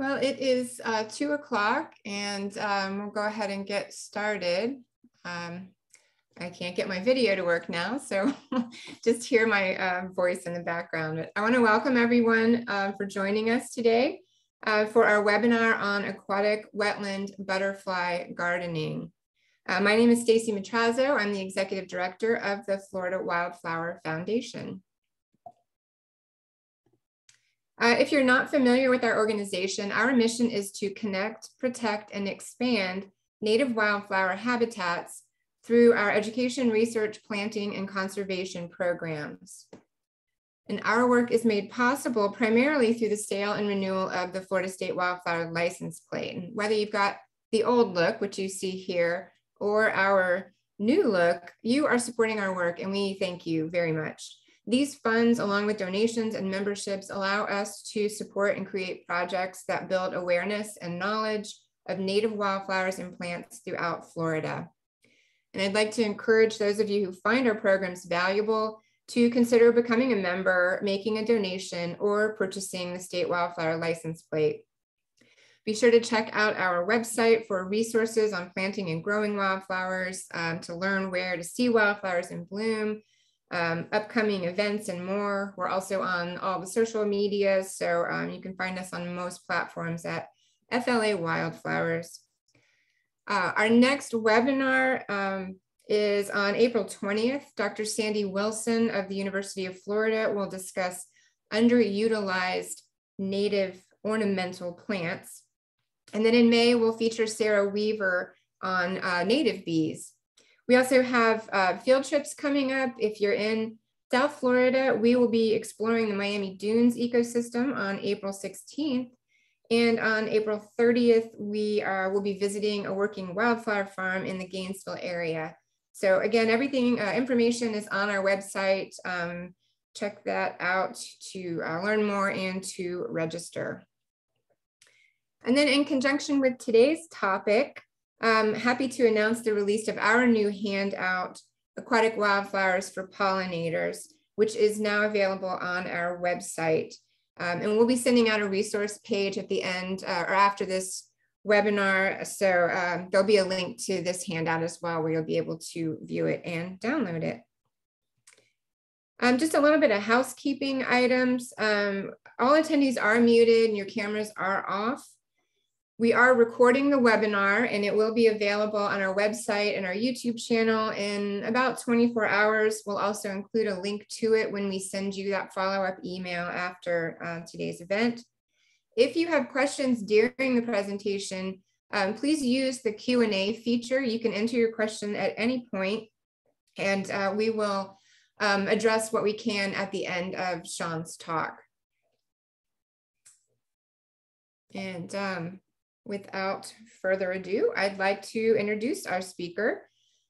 Well, it is uh, two o'clock and um, we'll go ahead and get started. Um, I can't get my video to work now, so just hear my uh, voice in the background. But I want to welcome everyone uh, for joining us today uh, for our webinar on aquatic wetland butterfly gardening. Uh, my name is Stacy Matrazzo. I'm the Executive Director of the Florida Wildflower Foundation. Uh, if you're not familiar with our organization, our mission is to connect, protect, and expand native wildflower habitats through our education, research, planting, and conservation programs. And our work is made possible primarily through the sale and renewal of the Florida State Wildflower License Plate. And whether you've got the old look, which you see here, or our new look, you are supporting our work and we thank you very much. These funds, along with donations and memberships, allow us to support and create projects that build awareness and knowledge of native wildflowers and plants throughout Florida. And I'd like to encourage those of you who find our programs valuable to consider becoming a member, making a donation, or purchasing the state wildflower license plate. Be sure to check out our website for resources on planting and growing wildflowers um, to learn where to see wildflowers in bloom um, upcoming events and more. We're also on all the social media, so um, you can find us on most platforms at FLA Wildflowers. Uh, our next webinar um, is on April 20th. Dr. Sandy Wilson of the University of Florida will discuss underutilized native ornamental plants. And then in May, we'll feature Sarah Weaver on uh, native bees. We also have uh, field trips coming up. If you're in South Florida, we will be exploring the Miami Dunes ecosystem on April 16th. And on April 30th, we will be visiting a working wildflower farm in the Gainesville area. So again, everything, uh, information is on our website. Um, check that out to uh, learn more and to register. And then in conjunction with today's topic, I'm happy to announce the release of our new handout, Aquatic Wildflowers for Pollinators, which is now available on our website. Um, and we'll be sending out a resource page at the end uh, or after this webinar. So um, there'll be a link to this handout as well where you'll be able to view it and download it. Um, just a little bit of housekeeping items. Um, all attendees are muted and your cameras are off. We are recording the webinar and it will be available on our website and our YouTube channel in about 24 hours. We'll also include a link to it when we send you that follow-up email after uh, today's event. If you have questions during the presentation, um, please use the Q&A feature. You can enter your question at any point and uh, we will um, address what we can at the end of Sean's talk. And um, without further ado, I'd like to introduce our speaker.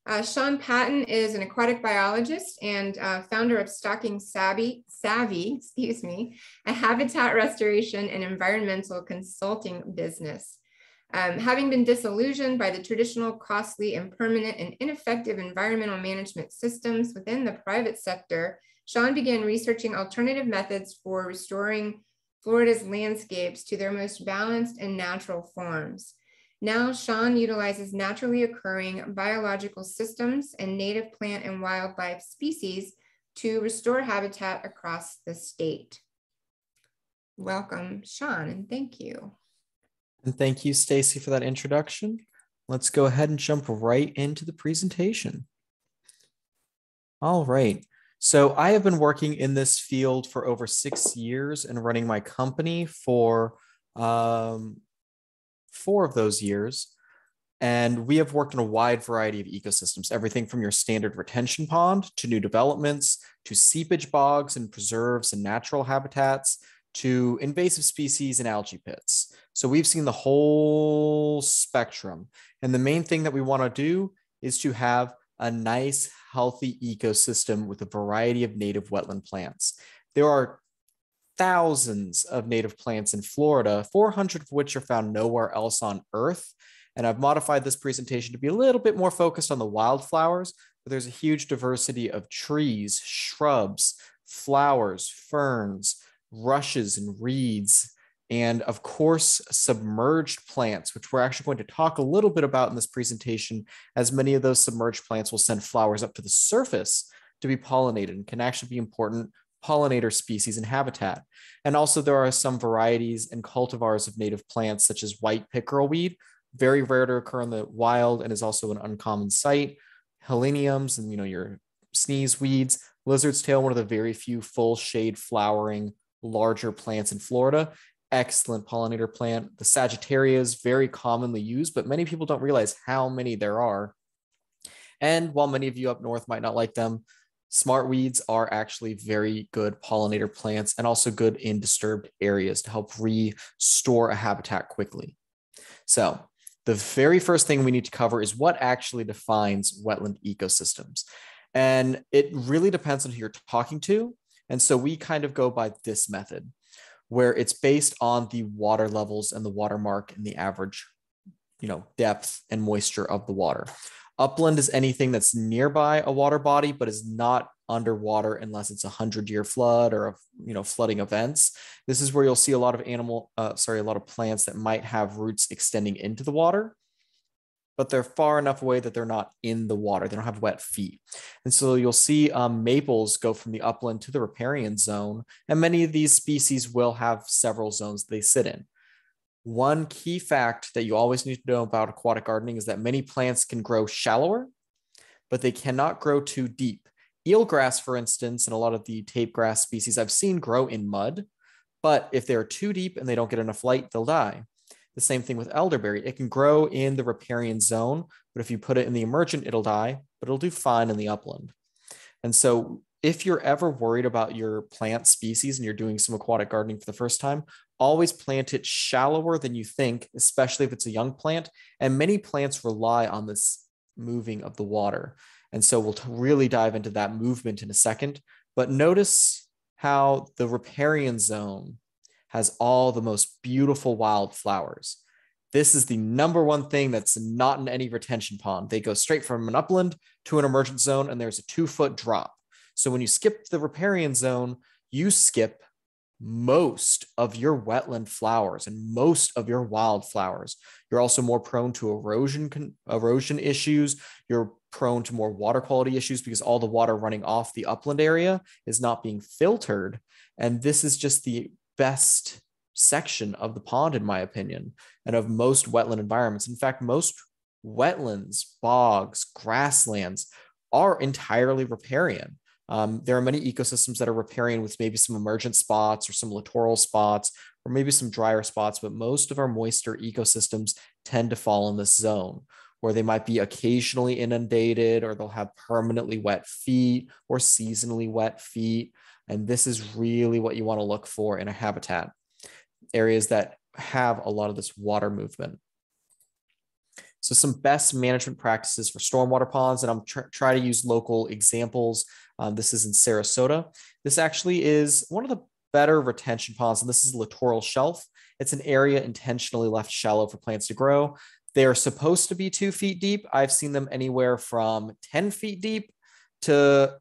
Uh, Sean Patton is an aquatic biologist and uh, founder of Stocking Savvy, Savvy, excuse me, a habitat restoration and environmental consulting business. Um, having been disillusioned by the traditional, costly, impermanent, and ineffective environmental management systems within the private sector, Sean began researching alternative methods for restoring Florida's landscapes to their most balanced and natural forms. Now, Sean utilizes naturally occurring biological systems and native plant and wildlife species to restore habitat across the state. Welcome, Sean, and thank you. And thank you, Stacy, for that introduction. Let's go ahead and jump right into the presentation. All right. So I have been working in this field for over six years and running my company for um, four of those years. And we have worked in a wide variety of ecosystems, everything from your standard retention pond to new developments to seepage bogs and preserves and natural habitats to invasive species and algae pits. So we've seen the whole spectrum. And the main thing that we want to do is to have a nice, healthy ecosystem with a variety of native wetland plants. There are thousands of native plants in Florida, 400 of which are found nowhere else on Earth. And I've modified this presentation to be a little bit more focused on the wildflowers, but there's a huge diversity of trees, shrubs, flowers, ferns, rushes, and reeds, and of course, submerged plants, which we're actually going to talk a little bit about in this presentation, as many of those submerged plants will send flowers up to the surface to be pollinated and can actually be important pollinator species and habitat. And also there are some varieties and cultivars of native plants, such as white pickerel weed, very rare to occur in the wild and is also an uncommon sight. Heleniums and you know your sneeze weeds, lizard's tail, one of the very few full shade flowering larger plants in Florida. Excellent pollinator plant. The Sagittaria is very commonly used, but many people don't realize how many there are. And while many of you up north might not like them, smart weeds are actually very good pollinator plants and also good in disturbed areas to help restore a habitat quickly. So the very first thing we need to cover is what actually defines wetland ecosystems. And it really depends on who you're talking to. And so we kind of go by this method where it's based on the water levels and the watermark and the average, you know, depth and moisture of the water. Upland is anything that's nearby a water body, but is not underwater unless it's a hundred year flood or, you know, flooding events. This is where you'll see a lot of animal, uh, sorry, a lot of plants that might have roots extending into the water, but they're far enough away that they're not in the water. They don't have wet feet. And so you'll see um, maples go from the upland to the riparian zone. And many of these species will have several zones they sit in. One key fact that you always need to know about aquatic gardening is that many plants can grow shallower, but they cannot grow too deep. Eelgrass, for instance, and a lot of the tape grass species I've seen grow in mud, but if they're too deep and they don't get enough light, they'll die. The same thing with elderberry. It can grow in the riparian zone, but if you put it in the emergent, it'll die, but it'll do fine in the upland. And so if you're ever worried about your plant species and you're doing some aquatic gardening for the first time, always plant it shallower than you think, especially if it's a young plant. And many plants rely on this moving of the water. And so we'll really dive into that movement in a second. But notice how the riparian zone has all the most beautiful wildflowers. This is the number one thing that's not in any retention pond. They go straight from an upland to an emergent zone, and there's a two foot drop. So when you skip the riparian zone, you skip most of your wetland flowers and most of your wildflowers. You're also more prone to erosion erosion issues. You're prone to more water quality issues because all the water running off the upland area is not being filtered. And this is just the best section of the pond, in my opinion, and of most wetland environments. In fact, most wetlands, bogs, grasslands are entirely riparian. Um, there are many ecosystems that are riparian with maybe some emergent spots or some littoral spots or maybe some drier spots, but most of our moister ecosystems tend to fall in this zone where they might be occasionally inundated or they'll have permanently wet feet or seasonally wet feet. And this is really what you want to look for in a habitat areas that have a lot of this water movement. So some best management practices for stormwater ponds, and I'm tr- try to use local examples. Um, this is in Sarasota. This actually is one of the better retention ponds, and this is littoral shelf. It's an area intentionally left shallow for plants to grow. They are supposed to be two feet deep. I've seen them anywhere from 10 feet deep to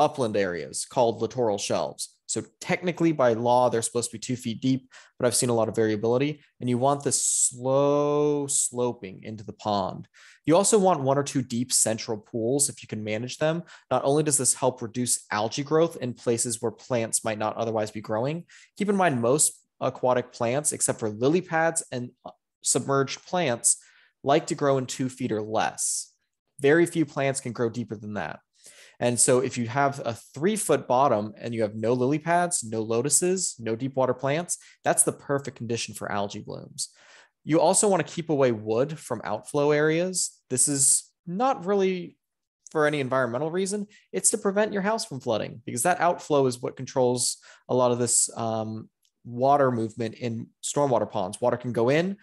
upland areas called littoral shelves. So technically by law, they're supposed to be two feet deep, but I've seen a lot of variability and you want this slow sloping into the pond. You also want one or two deep central pools if you can manage them. Not only does this help reduce algae growth in places where plants might not otherwise be growing, keep in mind most aquatic plants, except for lily pads and uh, submerged plants, like to grow in two feet or less. Very few plants can grow deeper than that. And so if you have a three foot bottom and you have no lily pads, no lotuses, no deep water plants, that's the perfect condition for algae blooms. You also want to keep away wood from outflow areas. This is not really for any environmental reason. It's to prevent your house from flooding because that outflow is what controls a lot of this um, water movement in stormwater ponds. Water can go in,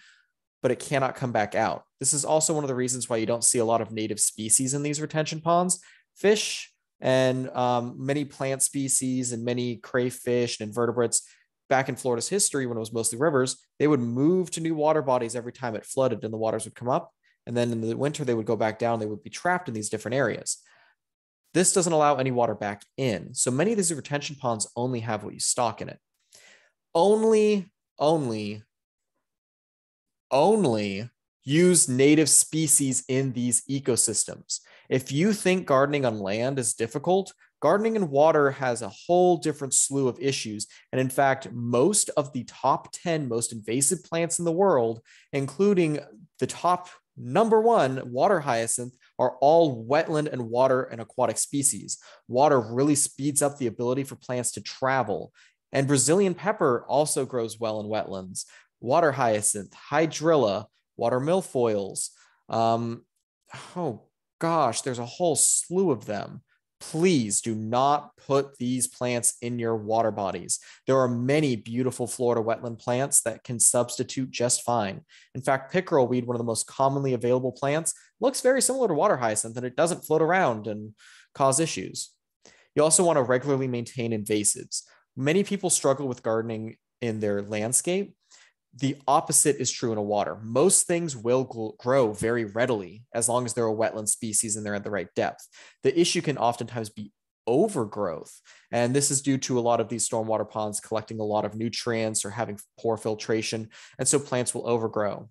but it cannot come back out. This is also one of the reasons why you don't see a lot of native species in these retention ponds fish and um, many plant species and many crayfish and invertebrates back in Florida's history when it was mostly rivers, they would move to new water bodies every time it flooded and the waters would come up. And then in the winter, they would go back down. They would be trapped in these different areas. This doesn't allow any water back in. So many of these retention ponds only have what you stock in it. Only only, only use native species in these ecosystems. If you think gardening on land is difficult, gardening in water has a whole different slew of issues. And in fact, most of the top 10 most invasive plants in the world, including the top number one, water hyacinth, are all wetland and water and aquatic species. Water really speeds up the ability for plants to travel. And Brazilian pepper also grows well in wetlands. Water hyacinth, hydrilla, water milfoils. Um, oh gosh, there's a whole slew of them please do not put these plants in your water bodies. There are many beautiful Florida wetland plants that can substitute just fine. In fact, pickerel weed, one of the most commonly available plants, looks very similar to water hyacinth and it doesn't float around and cause issues. You also want to regularly maintain invasives. Many people struggle with gardening in their landscape the opposite is true in a water. Most things will grow very readily as long as they're a wetland species and they're at the right depth. The issue can oftentimes be overgrowth. And this is due to a lot of these stormwater ponds collecting a lot of nutrients or having poor filtration. And so plants will overgrow.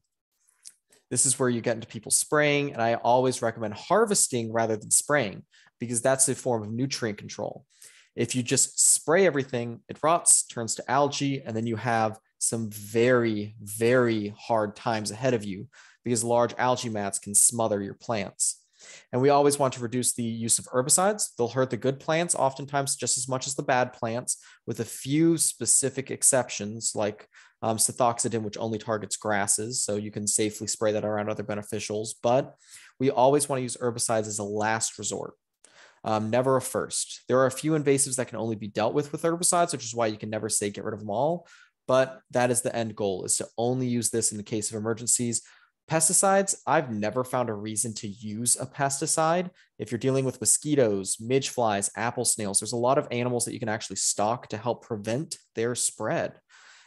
This is where you get into people spraying. And I always recommend harvesting rather than spraying because that's a form of nutrient control. If you just spray everything, it rots, turns to algae, and then you have some very, very hard times ahead of you because large algae mats can smother your plants. And we always want to reduce the use of herbicides. They'll hurt the good plants oftentimes just as much as the bad plants, with a few specific exceptions like um, sethoxydim, which only targets grasses. So you can safely spray that around other beneficials. But we always want to use herbicides as a last resort. Um, never a first. There are a few invasives that can only be dealt with with herbicides, which is why you can never say get rid of them all but that is the end goal is to only use this in the case of emergencies. Pesticides i've never found a reason to use a pesticide. If you're dealing with mosquitoes midge flies apple snails there's a lot of animals that you can actually stock to help prevent their spread.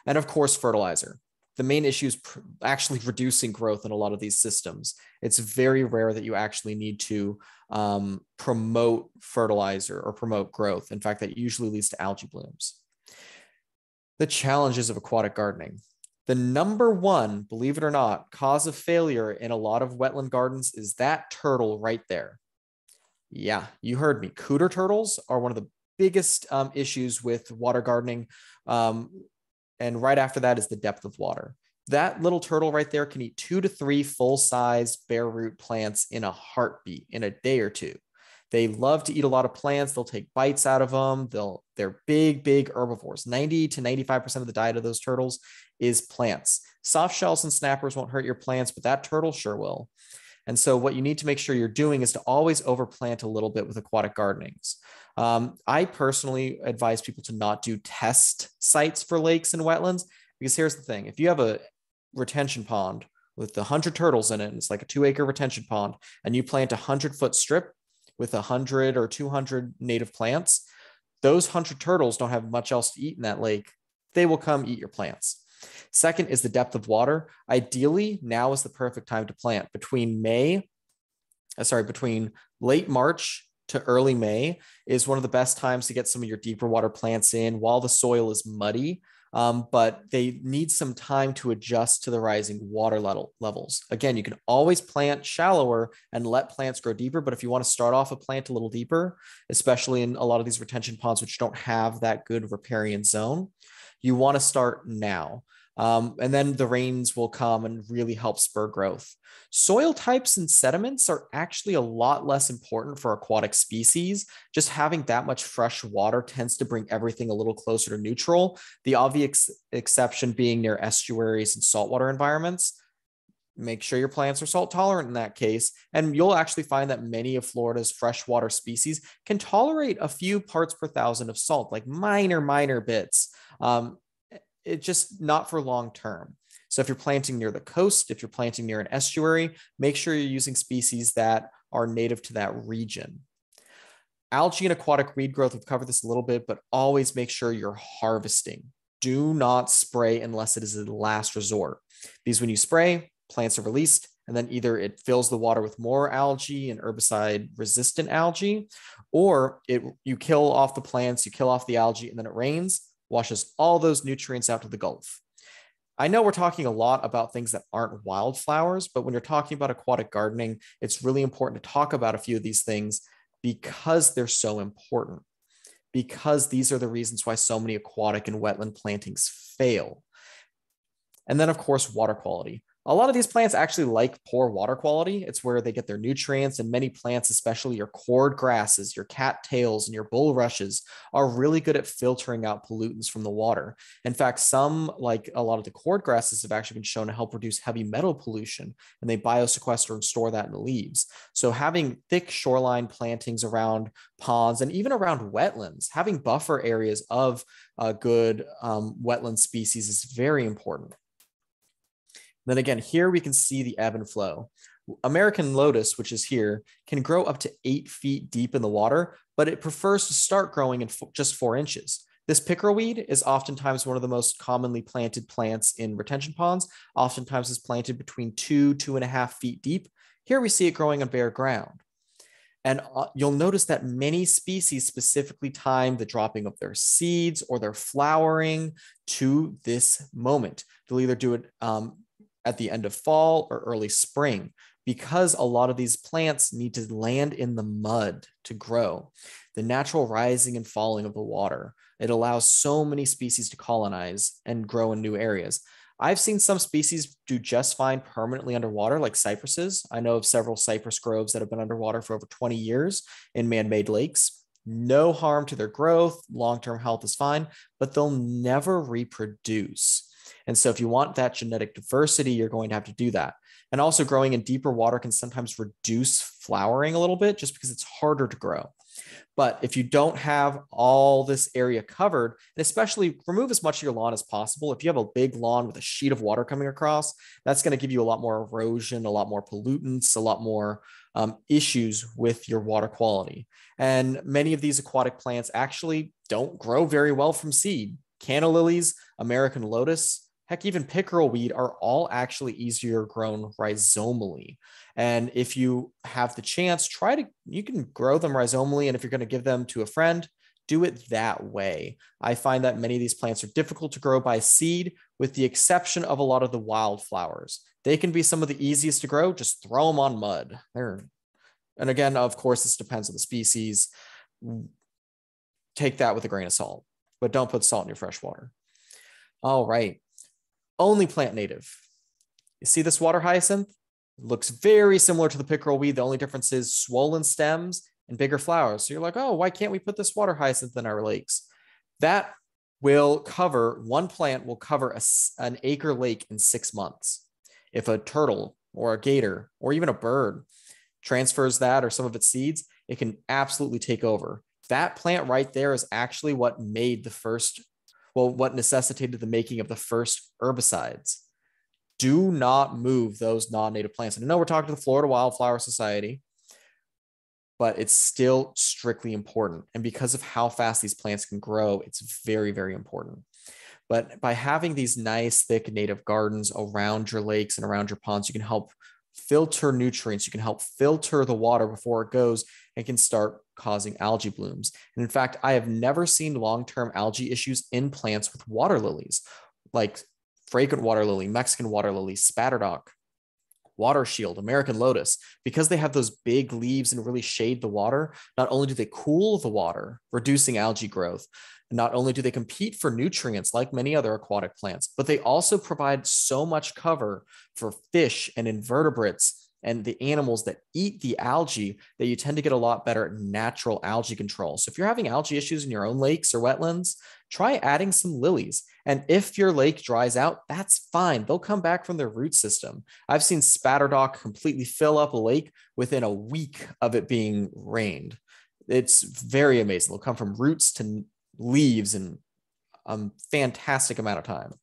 And of course fertilizer. The main issue is pr- actually reducing growth in a lot of these systems. It's very rare that you actually need to um, promote fertilizer or promote growth. In fact that usually leads to algae blooms the challenges of aquatic gardening. The number one, believe it or not, cause of failure in a lot of wetland gardens is that turtle right there. Yeah, you heard me. Cooter turtles are one of the biggest um, issues with water gardening. Um, and right after that is the depth of water. That little turtle right there can eat two to three full size bare root plants in a heartbeat in a day or two. They love to eat a lot of plants. They'll take bites out of them. They'll they're big, big herbivores. 90 to 95% of the diet of those turtles is plants. Soft shells and snappers won't hurt your plants, but that turtle sure will. And so, what you need to make sure you're doing is to always overplant a little bit with aquatic gardenings. Um, I personally advise people to not do test sites for lakes and wetlands because here's the thing if you have a retention pond with 100 turtles in it, and it's like a two acre retention pond, and you plant a 100 foot strip, with 100 or 200 native plants, those 100 turtles don't have much else to eat in that lake. They will come eat your plants. Second is the depth of water. Ideally, now is the perfect time to plant between May, uh, sorry, between late March to early May is one of the best times to get some of your deeper water plants in while the soil is muddy um, but they need some time to adjust to the rising water level levels. Again, you can always plant shallower and let plants grow deeper, but if you want to start off a plant a little deeper, especially in a lot of these retention ponds which don't have that good riparian zone, you want to start now. Um, and then the rains will come and really help spur growth. Soil types and sediments are actually a lot less important for aquatic species. Just having that much fresh water tends to bring everything a little closer to neutral. The obvious exception being near estuaries and saltwater environments. Make sure your plants are salt tolerant in that case. And you'll actually find that many of Florida's freshwater species can tolerate a few parts per thousand of salt, like minor, minor bits. Um, it just not for long term. So if you're planting near the coast, if you're planting near an estuary, make sure you're using species that are native to that region. Algae and aquatic weed growth, we've covered this a little bit, but always make sure you're harvesting. Do not spray unless it is the last resort. Because when you spray, plants are released, and then either it fills the water with more algae and herbicide resistant algae, or it you kill off the plants, you kill off the algae, and then it rains, washes all those nutrients out to the Gulf. I know we're talking a lot about things that aren't wildflowers, but when you're talking about aquatic gardening, it's really important to talk about a few of these things because they're so important. Because these are the reasons why so many aquatic and wetland plantings fail. And then, of course, water quality. A lot of these plants actually like poor water quality. It's where they get their nutrients, and many plants, especially your cord grasses, your cattails, and your bulrushes, are really good at filtering out pollutants from the water. In fact, some, like a lot of the cord grasses, have actually been shown to help reduce heavy metal pollution, and they biosequester and store that in the leaves. So, having thick shoreline plantings around ponds and even around wetlands, having buffer areas of uh, good um, wetland species is very important. Then again, here we can see the ebb and flow. American lotus, which is here, can grow up to eight feet deep in the water, but it prefers to start growing in just four inches. This pickerelweed is oftentimes one of the most commonly planted plants in retention ponds, oftentimes is planted between two, two and a half feet deep. Here we see it growing on bare ground. And uh, you'll notice that many species specifically time the dropping of their seeds or their flowering to this moment. They'll either do it um, at the end of fall or early spring because a lot of these plants need to land in the mud to grow. The natural rising and falling of the water, it allows so many species to colonize and grow in new areas. I've seen some species do just fine permanently underwater, like cypresses. I know of several cypress groves that have been underwater for over 20 years in man made lakes. No harm to their growth, long term health is fine, but they'll never reproduce. And so if you want that genetic diversity, you're going to have to do that. And also growing in deeper water can sometimes reduce flowering a little bit just because it's harder to grow. But if you don't have all this area covered, and especially remove as much of your lawn as possible, if you have a big lawn with a sheet of water coming across, that's going to give you a lot more erosion, a lot more pollutants, a lot more um, issues with your water quality. And many of these aquatic plants actually don't grow very well from seed. Canna lilies, American lotus, heck, even pickerel weed are all actually easier grown rhizomally. And if you have the chance, try to, you can grow them rhizomally. And if you're going to give them to a friend, do it that way. I find that many of these plants are difficult to grow by seed, with the exception of a lot of the wildflowers. They can be some of the easiest to grow, just throw them on mud. They're, and again, of course, this depends on the species. Take that with a grain of salt, but don't put salt in your fresh water. All right only plant native. You see this water hyacinth? It looks very similar to the pickerel weed. The only difference is swollen stems and bigger flowers. So you're like, oh, why can't we put this water hyacinth in our lakes? That will cover, one plant will cover a, an acre lake in six months. If a turtle or a gator or even a bird transfers that or some of its seeds, it can absolutely take over. That plant right there is actually what made the first well, what necessitated the making of the first herbicides. Do not move those non native plants. And I know we're talking to the Florida Wildflower Society, but it's still strictly important. And because of how fast these plants can grow, it's very, very important. But by having these nice, thick native gardens around your lakes and around your ponds, you can help filter nutrients. You can help filter the water before it goes and can start causing algae blooms. And in fact, I have never seen long term algae issues in plants with water lilies, like fragrant water lily, Mexican water lily, spatterdock, water shield, American lotus, because they have those big leaves and really shade the water. Not only do they cool the water, reducing algae growth, not only do they compete for nutrients like many other aquatic plants, but they also provide so much cover for fish and invertebrates and the animals that eat the algae that you tend to get a lot better natural algae control. So if you're having algae issues in your own lakes or wetlands, try adding some lilies. And if your lake dries out, that's fine. They'll come back from their root system. I've seen spatterdock completely fill up a lake within a week of it being rained. It's very amazing. They'll come from roots to leaves in a fantastic amount of time.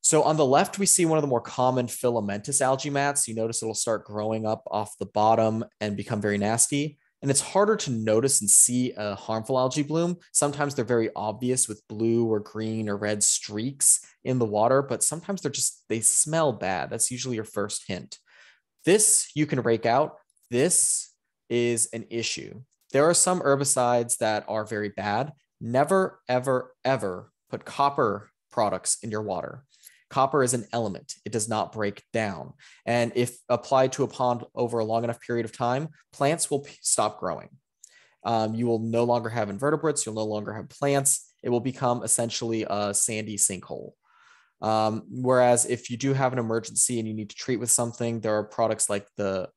So on the left, we see one of the more common filamentous algae mats. You notice it'll start growing up off the bottom and become very nasty. And it's harder to notice and see a harmful algae bloom. Sometimes they're very obvious with blue or green or red streaks in the water, but sometimes they're just, they smell bad. That's usually your first hint. This you can rake out. This is an issue. There are some herbicides that are very bad. Never, ever, ever put copper products in your water. Copper is an element, it does not break down. And if applied to a pond over a long enough period of time, plants will stop growing. Um, you will no longer have invertebrates, you'll no longer have plants. It will become essentially a sandy sinkhole. Um, whereas if you do have an emergency and you need to treat with something, there are products like the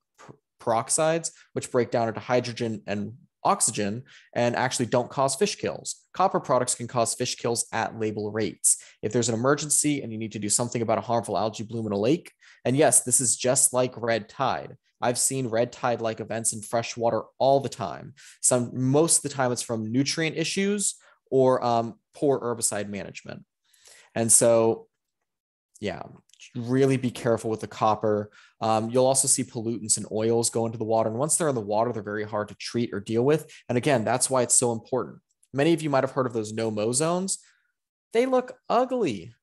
peroxides, which break down into hydrogen and oxygen and actually don't cause fish kills. Copper products can cause fish kills at label rates. If there's an emergency and you need to do something about a harmful algae bloom in a lake, and yes, this is just like red tide. I've seen red tide like events in freshwater all the time. Some most of the time it's from nutrient issues or um, poor herbicide management. And so, yeah, really be careful with the copper. Um, you'll also see pollutants and oils go into the water. And once they're in the water, they're very hard to treat or deal with. And again, that's why it's so important. Many of you might have heard of those no mow zones. They look ugly.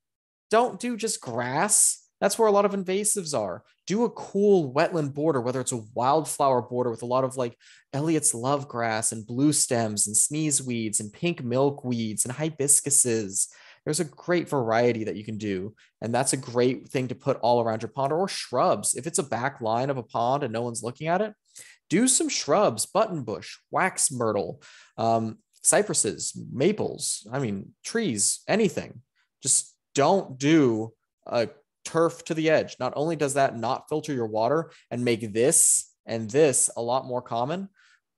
Don't do just grass. That's where a lot of invasives are. Do a cool wetland border, whether it's a wildflower border with a lot of like Elliott's love grass and blue stems and sneeze weeds and pink milkweeds and hibiscuses there's a great variety that you can do. And that's a great thing to put all around your pond or shrubs. If it's a back line of a pond and no one's looking at it, do some shrubs, button bush, wax myrtle, um, cypresses, maples, I mean, trees, anything. Just don't do a turf to the edge. Not only does that not filter your water and make this and this a lot more common,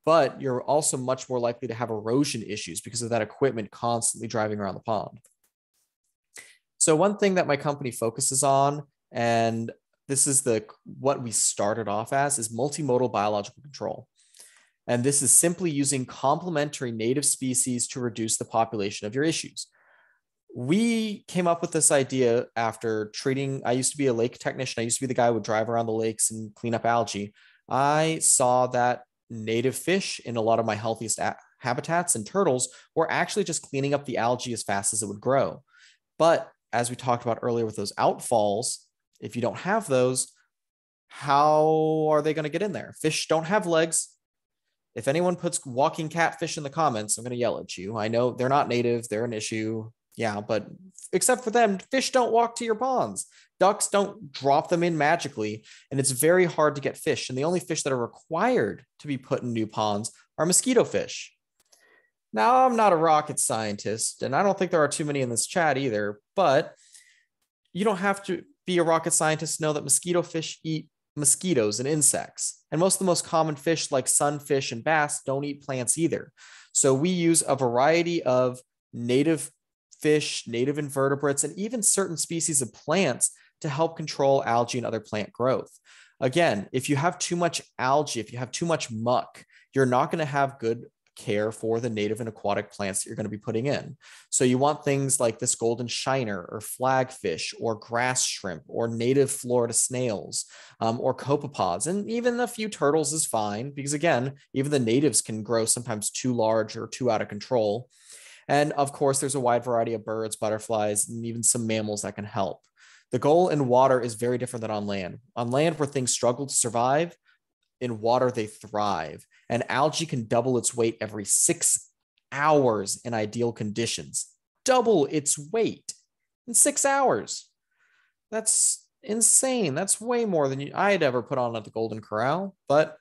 but you're also much more likely to have erosion issues because of that equipment constantly driving around the pond. So one thing that my company focuses on, and this is the what we started off as, is multimodal biological control. And this is simply using complementary native species to reduce the population of your issues. We came up with this idea after treating. I used to be a lake technician. I used to be the guy who would drive around the lakes and clean up algae. I saw that native fish in a lot of my healthiest habitats and turtles were actually just cleaning up the algae as fast as it would grow. But as we talked about earlier with those outfalls, if you don't have those, how are they going to get in there? Fish don't have legs. If anyone puts walking catfish in the comments, I'm going to yell at you. I know they're not native, they're an issue. Yeah, but except for them, fish don't walk to your ponds. Ducks don't drop them in magically, and it's very hard to get fish. And the only fish that are required to be put in new ponds are mosquito fish. Now, I'm not a rocket scientist, and I don't think there are too many in this chat either, but you don't have to be a rocket scientist to know that mosquito fish eat mosquitoes and insects. And most of the most common fish, like sunfish and bass, don't eat plants either. So we use a variety of native fish, native invertebrates, and even certain species of plants to help control algae and other plant growth. Again, if you have too much algae, if you have too much muck, you're not going to have good care for the native and aquatic plants that you're going to be putting in. So you want things like this golden shiner or flagfish or grass shrimp or native Florida snails um, or copepods. And even a few turtles is fine because, again, even the natives can grow sometimes too large or too out of control. And of course, there's a wide variety of birds, butterflies, and even some mammals that can help. The goal in water is very different than on land. On land, where things struggle to survive, in water they thrive. And algae can double its weight every six hours in ideal conditions. Double its weight in six hours. That's insane. That's way more than I had ever put on at the Golden Corral. But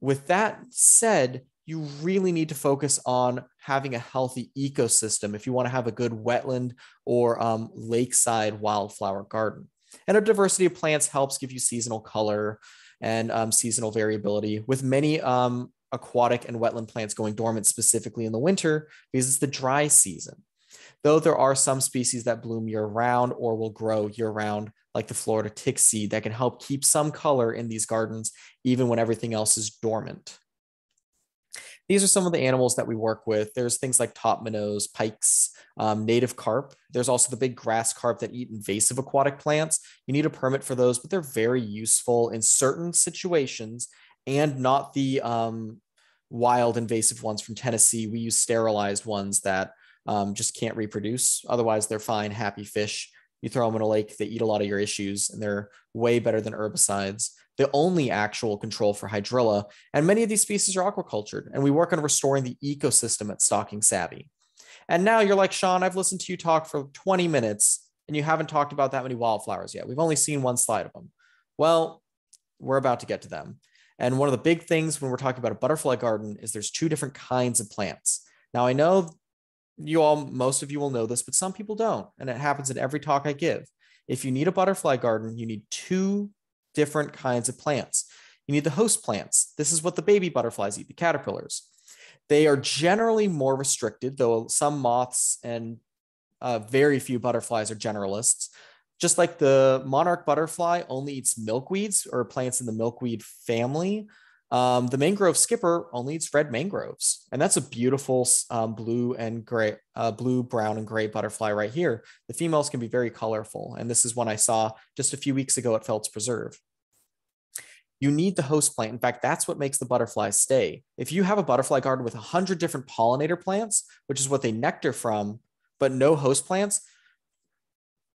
with that said, you really need to focus on having a healthy ecosystem if you want to have a good wetland or um, lakeside wildflower garden. And a diversity of plants helps give you seasonal color, and um, seasonal variability, with many um, aquatic and wetland plants going dormant specifically in the winter because it's the dry season. Though there are some species that bloom year round or will grow year round, like the Florida tick seed, that can help keep some color in these gardens even when everything else is dormant. These are some of the animals that we work with. There's things like top minnows, pikes, um, native carp. There's also the big grass carp that eat invasive aquatic plants. You need a permit for those, but they're very useful in certain situations and not the um, wild invasive ones from Tennessee. We use sterilized ones that um, just can't reproduce. Otherwise, they're fine, happy fish. You throw them in a lake, they eat a lot of your issues, and they're way better than herbicides the only actual control for hydrilla. And many of these species are aquacultured, and we work on restoring the ecosystem at Stocking Savvy. And now you're like, Sean, I've listened to you talk for 20 minutes. and you haven't talked about that many wildflowers yet. We've only seen one slide of them. Well, we're about to get to them. And one of the big things when we're talking about a butterfly garden is there's two different kinds of plants. Now, I know you all, most of you will know this, but some people don't. And it happens in every talk I give. If you need a butterfly garden, you need two different kinds of plants. You need the host plants. This is what the baby butterflies eat, the caterpillars. They are generally more restricted, though some moths and uh, very few butterflies are generalists. Just like the monarch butterfly only eats milkweeds or plants in the milkweed family, um, the mangrove skipper only eats red mangroves, and that's a beautiful um, blue and gray, uh, blue, brown, and gray butterfly right here. The females can be very colorful, and this is one I saw just a few weeks ago at Phelps Preserve. You need the host plant. In fact, that's what makes the butterflies stay. If you have a butterfly garden with 100 different pollinator plants, which is what they nectar from, but no host plants,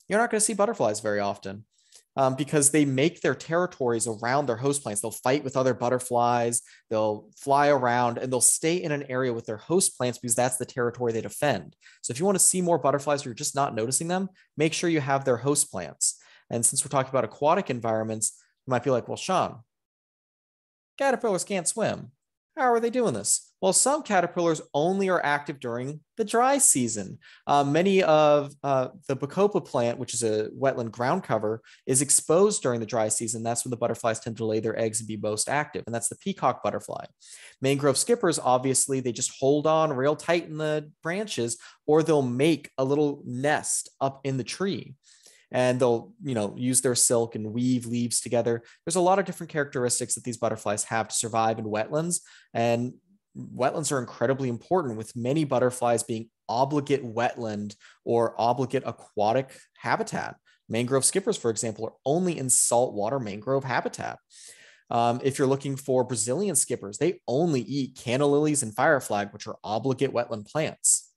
you're not going to see butterflies very often um, because they make their territories around their host plants. They'll fight with other butterflies, they'll fly around, and they'll stay in an area with their host plants because that's the territory they defend. So if you want to see more butterflies you're just not noticing them, make sure you have their host plants. And since we're talking about aquatic environments, you might be like, well, Sean, caterpillars can't swim. How are they doing this? Well, some caterpillars only are active during the dry season. Uh, many of uh, the Bacopa plant, which is a wetland ground cover, is exposed during the dry season. That's when the butterflies tend to lay their eggs and be most active, and that's the peacock butterfly. Mangrove skippers, obviously, they just hold on real tight in the branches, or they'll make a little nest up in the tree and they'll you know use their silk and weave leaves together there's a lot of different characteristics that these butterflies have to survive in wetlands and wetlands are incredibly important with many butterflies being obligate wetland or obligate aquatic habitat. Mangrove skippers, for example, are only in saltwater mangrove habitat. Um, if you're looking for Brazilian skippers, they only eat canna lilies and fireflag, which are obligate wetland plants.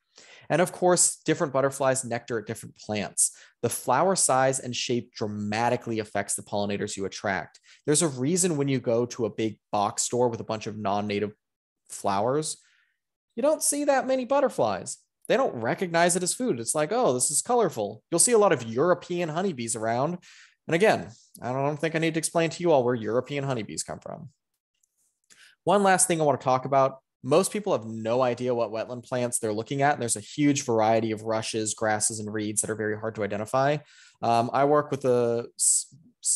And of course, different butterflies nectar at different plants. The flower size and shape dramatically affects the pollinators you attract. There's a reason when you go to a big box store with a bunch of non native flowers, you don't see that many butterflies. They don't recognize it as food. It's like, oh, this is colorful. You'll see a lot of European honeybees around. And again, I don't think I need to explain to you all where European honeybees come from. One last thing I want to talk about most people have no idea what wetland plants they're looking at. And there's a huge variety of rushes, grasses, and reeds that are very hard to identify. Um, I work with the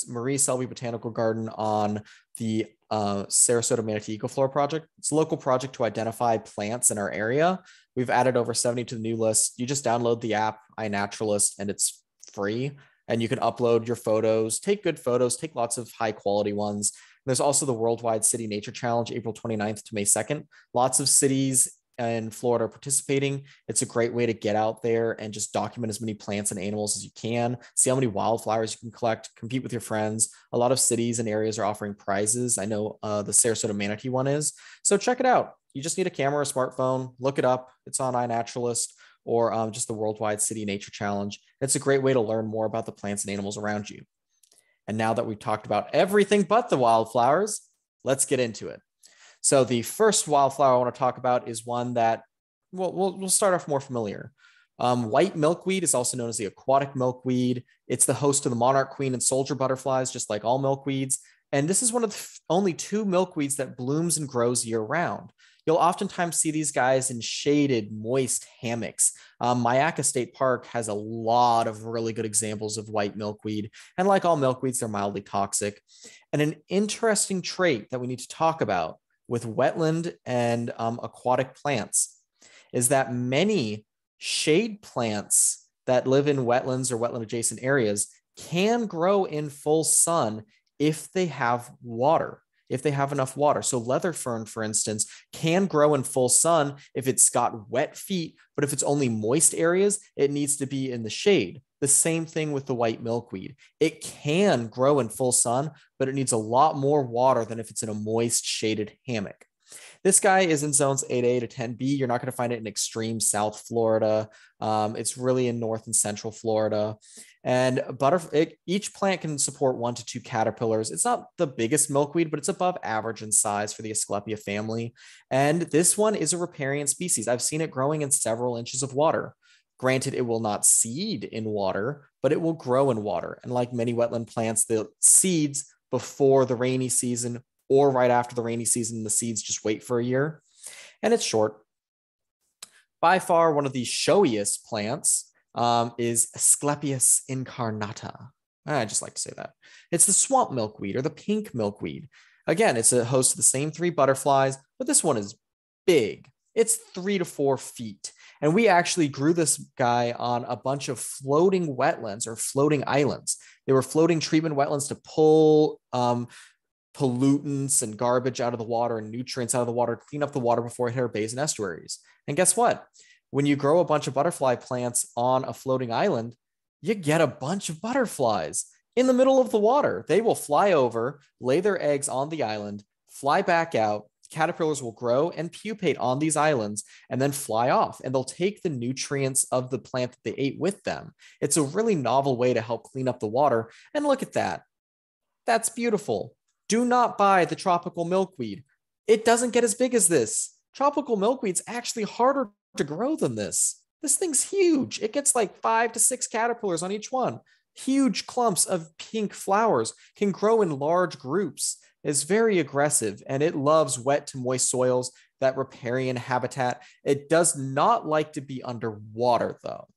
Marie Selby Botanical Garden on the uh, Sarasota Manatee Ecoflora project. It's a local project to identify plants in our area. We've added over 70 to the new list. You just download the app, iNaturalist, and it's free. And you can upload your photos, take good photos, take lots of high quality ones. There's also the Worldwide City Nature Challenge, April 29th to May 2nd. Lots of cities in Florida are participating. It's a great way to get out there and just document as many plants and animals as you can, see how many wildflowers you can collect, compete with your friends. A lot of cities and areas are offering prizes. I know uh, the Sarasota Manatee one is. So check it out. You just need a camera, a smartphone, look it up. It's on iNaturalist or um, just the Worldwide City Nature Challenge. It's a great way to learn more about the plants and animals around you. And now that we've talked about everything but the wildflowers, let's get into it. So the first wildflower I want to talk about is one that well, we'll, we'll start off more familiar. Um, white milkweed is also known as the aquatic milkweed. It's the host of the monarch queen and soldier butterflies, just like all milkweeds. And this is one of the only two milkweeds that blooms and grows year round. You'll oftentimes see these guys in shaded, moist hammocks. Um, Myakka State Park has a lot of really good examples of white milkweed. And like all milkweeds, they're mildly toxic. And an interesting trait that we need to talk about with wetland and um, aquatic plants is that many shade plants that live in wetlands or wetland adjacent areas can grow in full sun if they have water if they have enough water. So leather fern, for instance, can grow in full sun if it's got wet feet, but if it's only moist areas, it needs to be in the shade. The same thing with the white milkweed. It can grow in full sun, but it needs a lot more water than if it's in a moist shaded hammock. This guy is in zones 8A to 10B. You're not going to find it in extreme South Florida. Um, it's really in North and Central Florida. And butter, it, each plant can support one to two caterpillars. It's not the biggest milkweed, but it's above average in size for the Asclepia family. And this one is a riparian species. I've seen it growing in several inches of water. Granted, it will not seed in water, but it will grow in water. And like many wetland plants, the seeds before the rainy season or right after the rainy season, the seeds just wait for a year. And it's short. By far, one of the showiest plants um, is Asclepias incarnata. I just like to say that. It's the swamp milkweed or the pink milkweed. Again, it's a host of the same three butterflies, but this one is big. It's three to four feet. And we actually grew this guy on a bunch of floating wetlands or floating islands. They were floating treatment wetlands to pull um, pollutants and garbage out of the water and nutrients out of the water, clean up the water before it hit our bays and estuaries. And guess what? When you grow a bunch of butterfly plants on a floating island, you get a bunch of butterflies in the middle of the water. They will fly over, lay their eggs on the island, fly back out. Caterpillars will grow and pupate on these islands and then fly off, and they'll take the nutrients of the plant that they ate with them. It's a really novel way to help clean up the water. And look at that. That's beautiful. Do not buy the tropical milkweed. It doesn't get as big as this. Tropical milkweed's actually harder to grow than this. This thing's huge. It gets like five to six caterpillars on each one. Huge clumps of pink flowers can grow in large groups. It's very aggressive and it loves wet to moist soils, that riparian habitat. It does not like to be underwater though.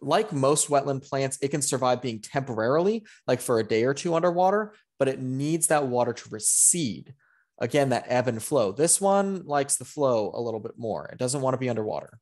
Like most wetland plants, it can survive being temporarily, like for a day or two underwater, but it needs that water to recede. Again, that ebb and flow. This one likes the flow a little bit more. It doesn't want to be underwater.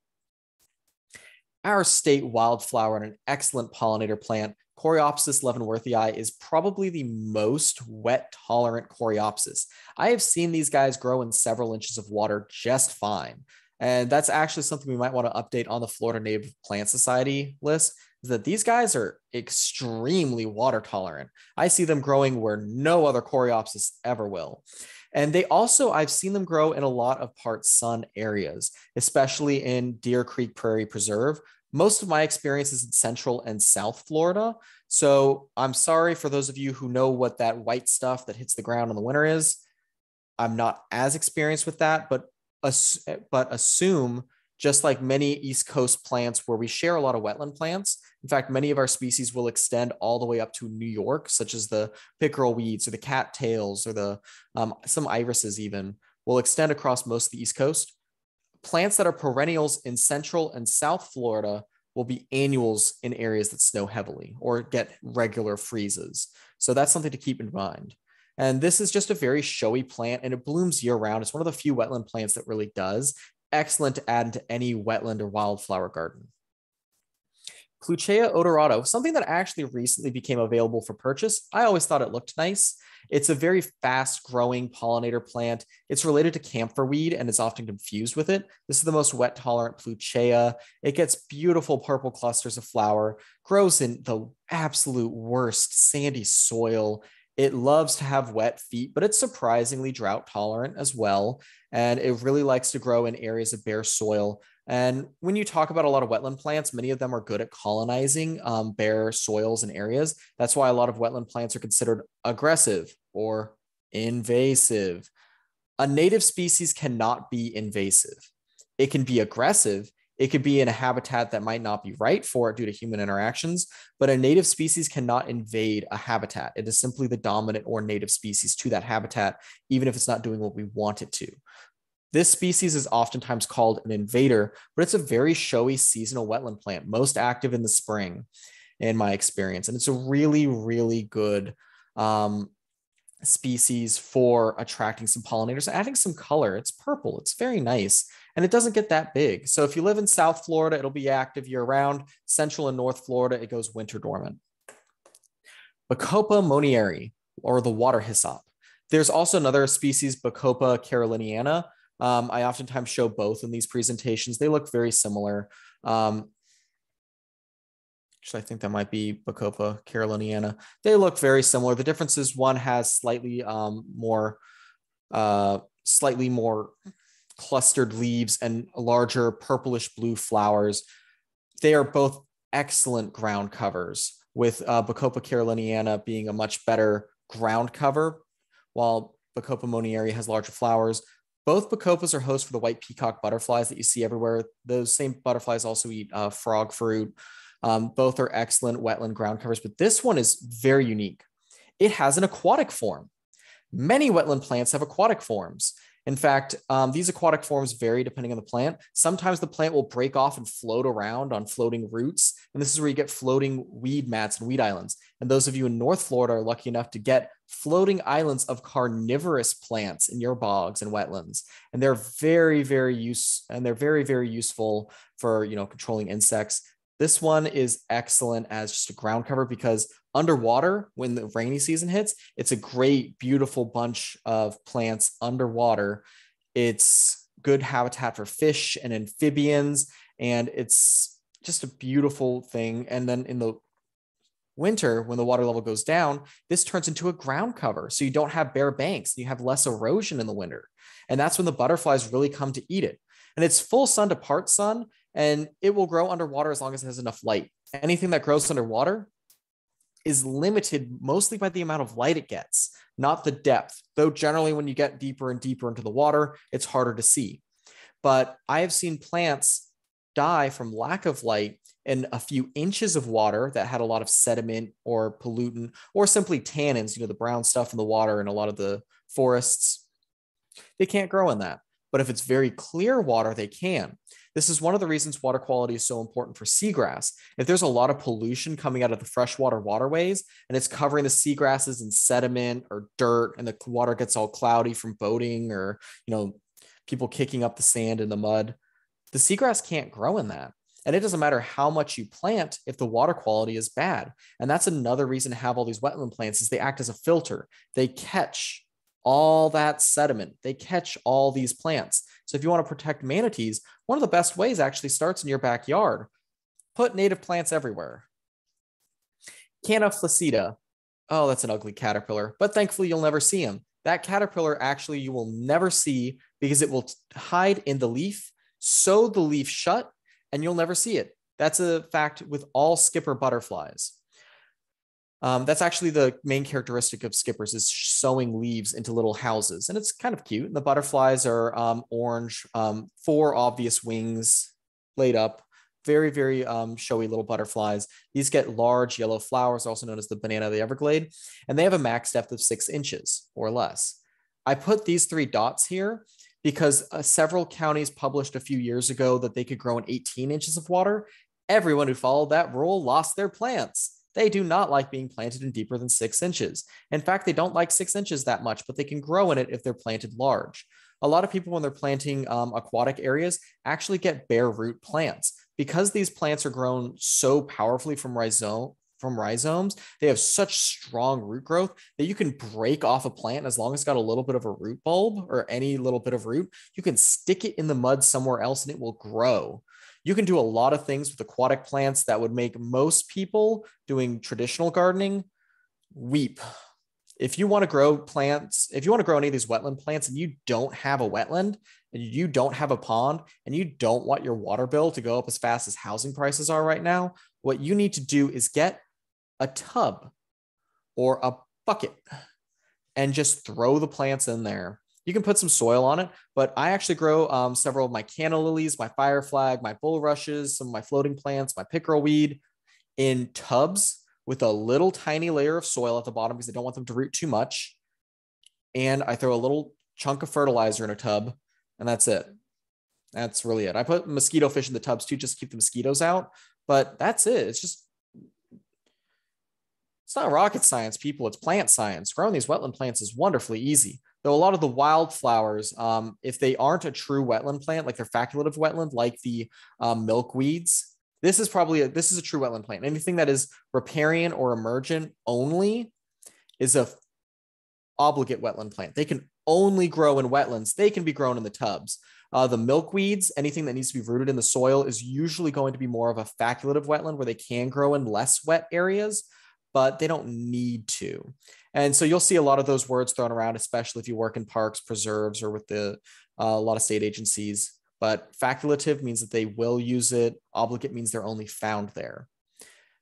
Our state wildflower and an excellent pollinator plant, Coreopsis leavenworthii is probably the most wet tolerant Coreopsis. I have seen these guys grow in several inches of water just fine. And that's actually something we might want to update on the Florida Native Plant Society list is that these guys are extremely water tolerant. I see them growing where no other Coreopsis ever will. And they also, I've seen them grow in a lot of part sun areas, especially in Deer Creek Prairie Preserve. Most of my experience is in Central and South Florida. So I'm sorry for those of you who know what that white stuff that hits the ground in the winter is. I'm not as experienced with that, but, but assume just like many East Coast plants where we share a lot of wetland plants. In fact, many of our species will extend all the way up to New York, such as the pickerel weeds or the cattails or the um, some irises even will extend across most of the East Coast. Plants that are perennials in Central and South Florida will be annuals in areas that snow heavily or get regular freezes. So that's something to keep in mind. And this is just a very showy plant and it blooms year round. It's one of the few wetland plants that really does excellent to add into any wetland or wildflower garden. Pluchea odorata, something that actually recently became available for purchase. I always thought it looked nice. It's a very fast growing pollinator plant. It's related to camphor weed and is often confused with it. This is the most wet tolerant Pluchea. It gets beautiful purple clusters of flower, grows in the absolute worst sandy soil. It loves to have wet feet, but it's surprisingly drought tolerant as well. And it really likes to grow in areas of bare soil. And when you talk about a lot of wetland plants, many of them are good at colonizing um, bare soils and areas. That's why a lot of wetland plants are considered aggressive or invasive. A native species cannot be invasive. It can be aggressive it could be in a habitat that might not be right for it due to human interactions, but a native species cannot invade a habitat. It is simply the dominant or native species to that habitat, even if it's not doing what we want it to. This species is oftentimes called an invader, but it's a very showy seasonal wetland plant, most active in the spring, in my experience. And it's a really, really good um, species for attracting some pollinators, adding some color. It's purple, it's very nice and it doesn't get that big. So if you live in South Florida, it'll be active year round. Central and North Florida, it goes winter dormant. Bacopa monnieri, or the water hyssop. There's also another species, Bacopa caroliniana. Um, I oftentimes show both in these presentations. They look very similar. Um, I think that might be Bacopa caroliniana. They look very similar. The difference is one has slightly um, more, uh, slightly more clustered leaves and larger purplish blue flowers. They are both excellent ground covers, with uh, Bacopa caroliniana being a much better ground cover, while Bacopa monnieri has larger flowers. Both Bacopas are host for the white peacock butterflies that you see everywhere. Those same butterflies also eat uh, frog fruit. Um, both are excellent wetland ground covers, but this one is very unique. It has an aquatic form. Many wetland plants have aquatic forms. In fact, um, these aquatic forms vary depending on the plant. Sometimes the plant will break off and float around on floating roots. And this is where you get floating weed mats and weed islands. And those of you in North Florida are lucky enough to get floating islands of carnivorous plants in your bogs and wetlands. And they're very, very use and they're very, very useful for you know controlling insects. This one is excellent as just a ground cover because underwater, when the rainy season hits, it's a great, beautiful bunch of plants underwater. It's good habitat for fish and amphibians, and it's just a beautiful thing. And then in the winter, when the water level goes down, this turns into a ground cover. So you don't have bare banks, you have less erosion in the winter. And that's when the butterflies really come to eat it. And it's full sun to part sun, and it will grow underwater as long as it has enough light. Anything that grows underwater is limited mostly by the amount of light it gets, not the depth. Though generally, when you get deeper and deeper into the water, it's harder to see. But I have seen plants die from lack of light in a few inches of water that had a lot of sediment or pollutant or simply tannins, you know, the brown stuff in the water in a lot of the forests. They can't grow in that. But if it's very clear water, they can. This is one of the reasons water quality is so important for seagrass. If there's a lot of pollution coming out of the freshwater waterways and it's covering the seagrasses in sediment or dirt and the water gets all cloudy from boating or, you know, people kicking up the sand in the mud, the seagrass can't grow in that. And it doesn't matter how much you plant if the water quality is bad. And that's another reason to have all these wetland plants is they act as a filter. They catch all that sediment. They catch all these plants. So if you want to protect manatees, one of the best ways actually starts in your backyard. Put native plants everywhere. Canna flaccida. Oh, that's an ugly caterpillar, but thankfully you'll never see him. That caterpillar actually you will never see because it will hide in the leaf, sew the leaf shut, and you'll never see it. That's a fact with all skipper butterflies. Um, that's actually the main characteristic of skippers is sewing leaves into little houses, and it's kind of cute. And the butterflies are um, orange, um, four obvious wings laid up, very very um, showy little butterflies. These get large yellow flowers, also known as the bandana of the Everglade, and they have a max depth of six inches or less. I put these three dots here because uh, several counties published a few years ago that they could grow in 18 inches of water. Everyone who followed that rule lost their plants. They do not like being planted in deeper than six inches. In fact, they don't like six inches that much, but they can grow in it if they're planted large. A lot of people, when they're planting um, aquatic areas, actually get bare root plants. Because these plants are grown so powerfully from rhizome, from rhizomes, they have such strong root growth that you can break off a plant as long as it's got a little bit of a root bulb or any little bit of root. You can stick it in the mud somewhere else and it will grow you can do a lot of things with aquatic plants that would make most people doing traditional gardening weep. If you want to grow plants, if you want to grow any of these wetland plants and you don't have a wetland and you don't have a pond and you don't want your water bill to go up as fast as housing prices are right now, what you need to do is get a tub or a bucket and just throw the plants in there you can put some soil on it, but I actually grow um, several of my canna lilies, my fire flag, my bulrushes, some of my floating plants, my pickerel weed in tubs with a little tiny layer of soil at the bottom because I don't want them to root too much. And I throw a little chunk of fertilizer in a tub, and that's it. That's really it. I put mosquito fish in the tubs too, just to keep the mosquitoes out. But that's it. It's just it's not rocket science, people. It's plant science. Growing these wetland plants is wonderfully easy. Though a lot of the wildflowers, um, if they aren't a true wetland plant, like they're facultative wetland, like the um, milkweeds, this is probably a, this is a true wetland plant. Anything that is riparian or emergent only is a obligate wetland plant. They can only grow in wetlands. They can be grown in the tubs. Uh, the milkweeds, anything that needs to be rooted in the soil, is usually going to be more of a facultative wetland where they can grow in less wet areas, but they don't need to. And so you'll see a lot of those words thrown around, especially if you work in parks, preserves, or with the uh, a lot of state agencies. But facultative means that they will use it. Obligate means they're only found there.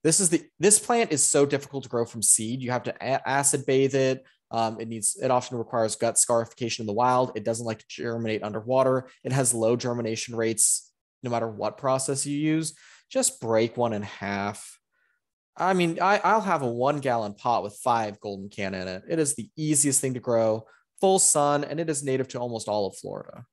This is the this plant is so difficult to grow from seed. You have to acid bathe it. Um, it needs it often requires gut scarification in the wild. It doesn't like to germinate underwater. It has low germination rates no matter what process you use just break one in half. I mean, I, I'll have a one gallon pot with five golden can in it. It is the easiest thing to grow, full sun, and it is native to almost all of Florida.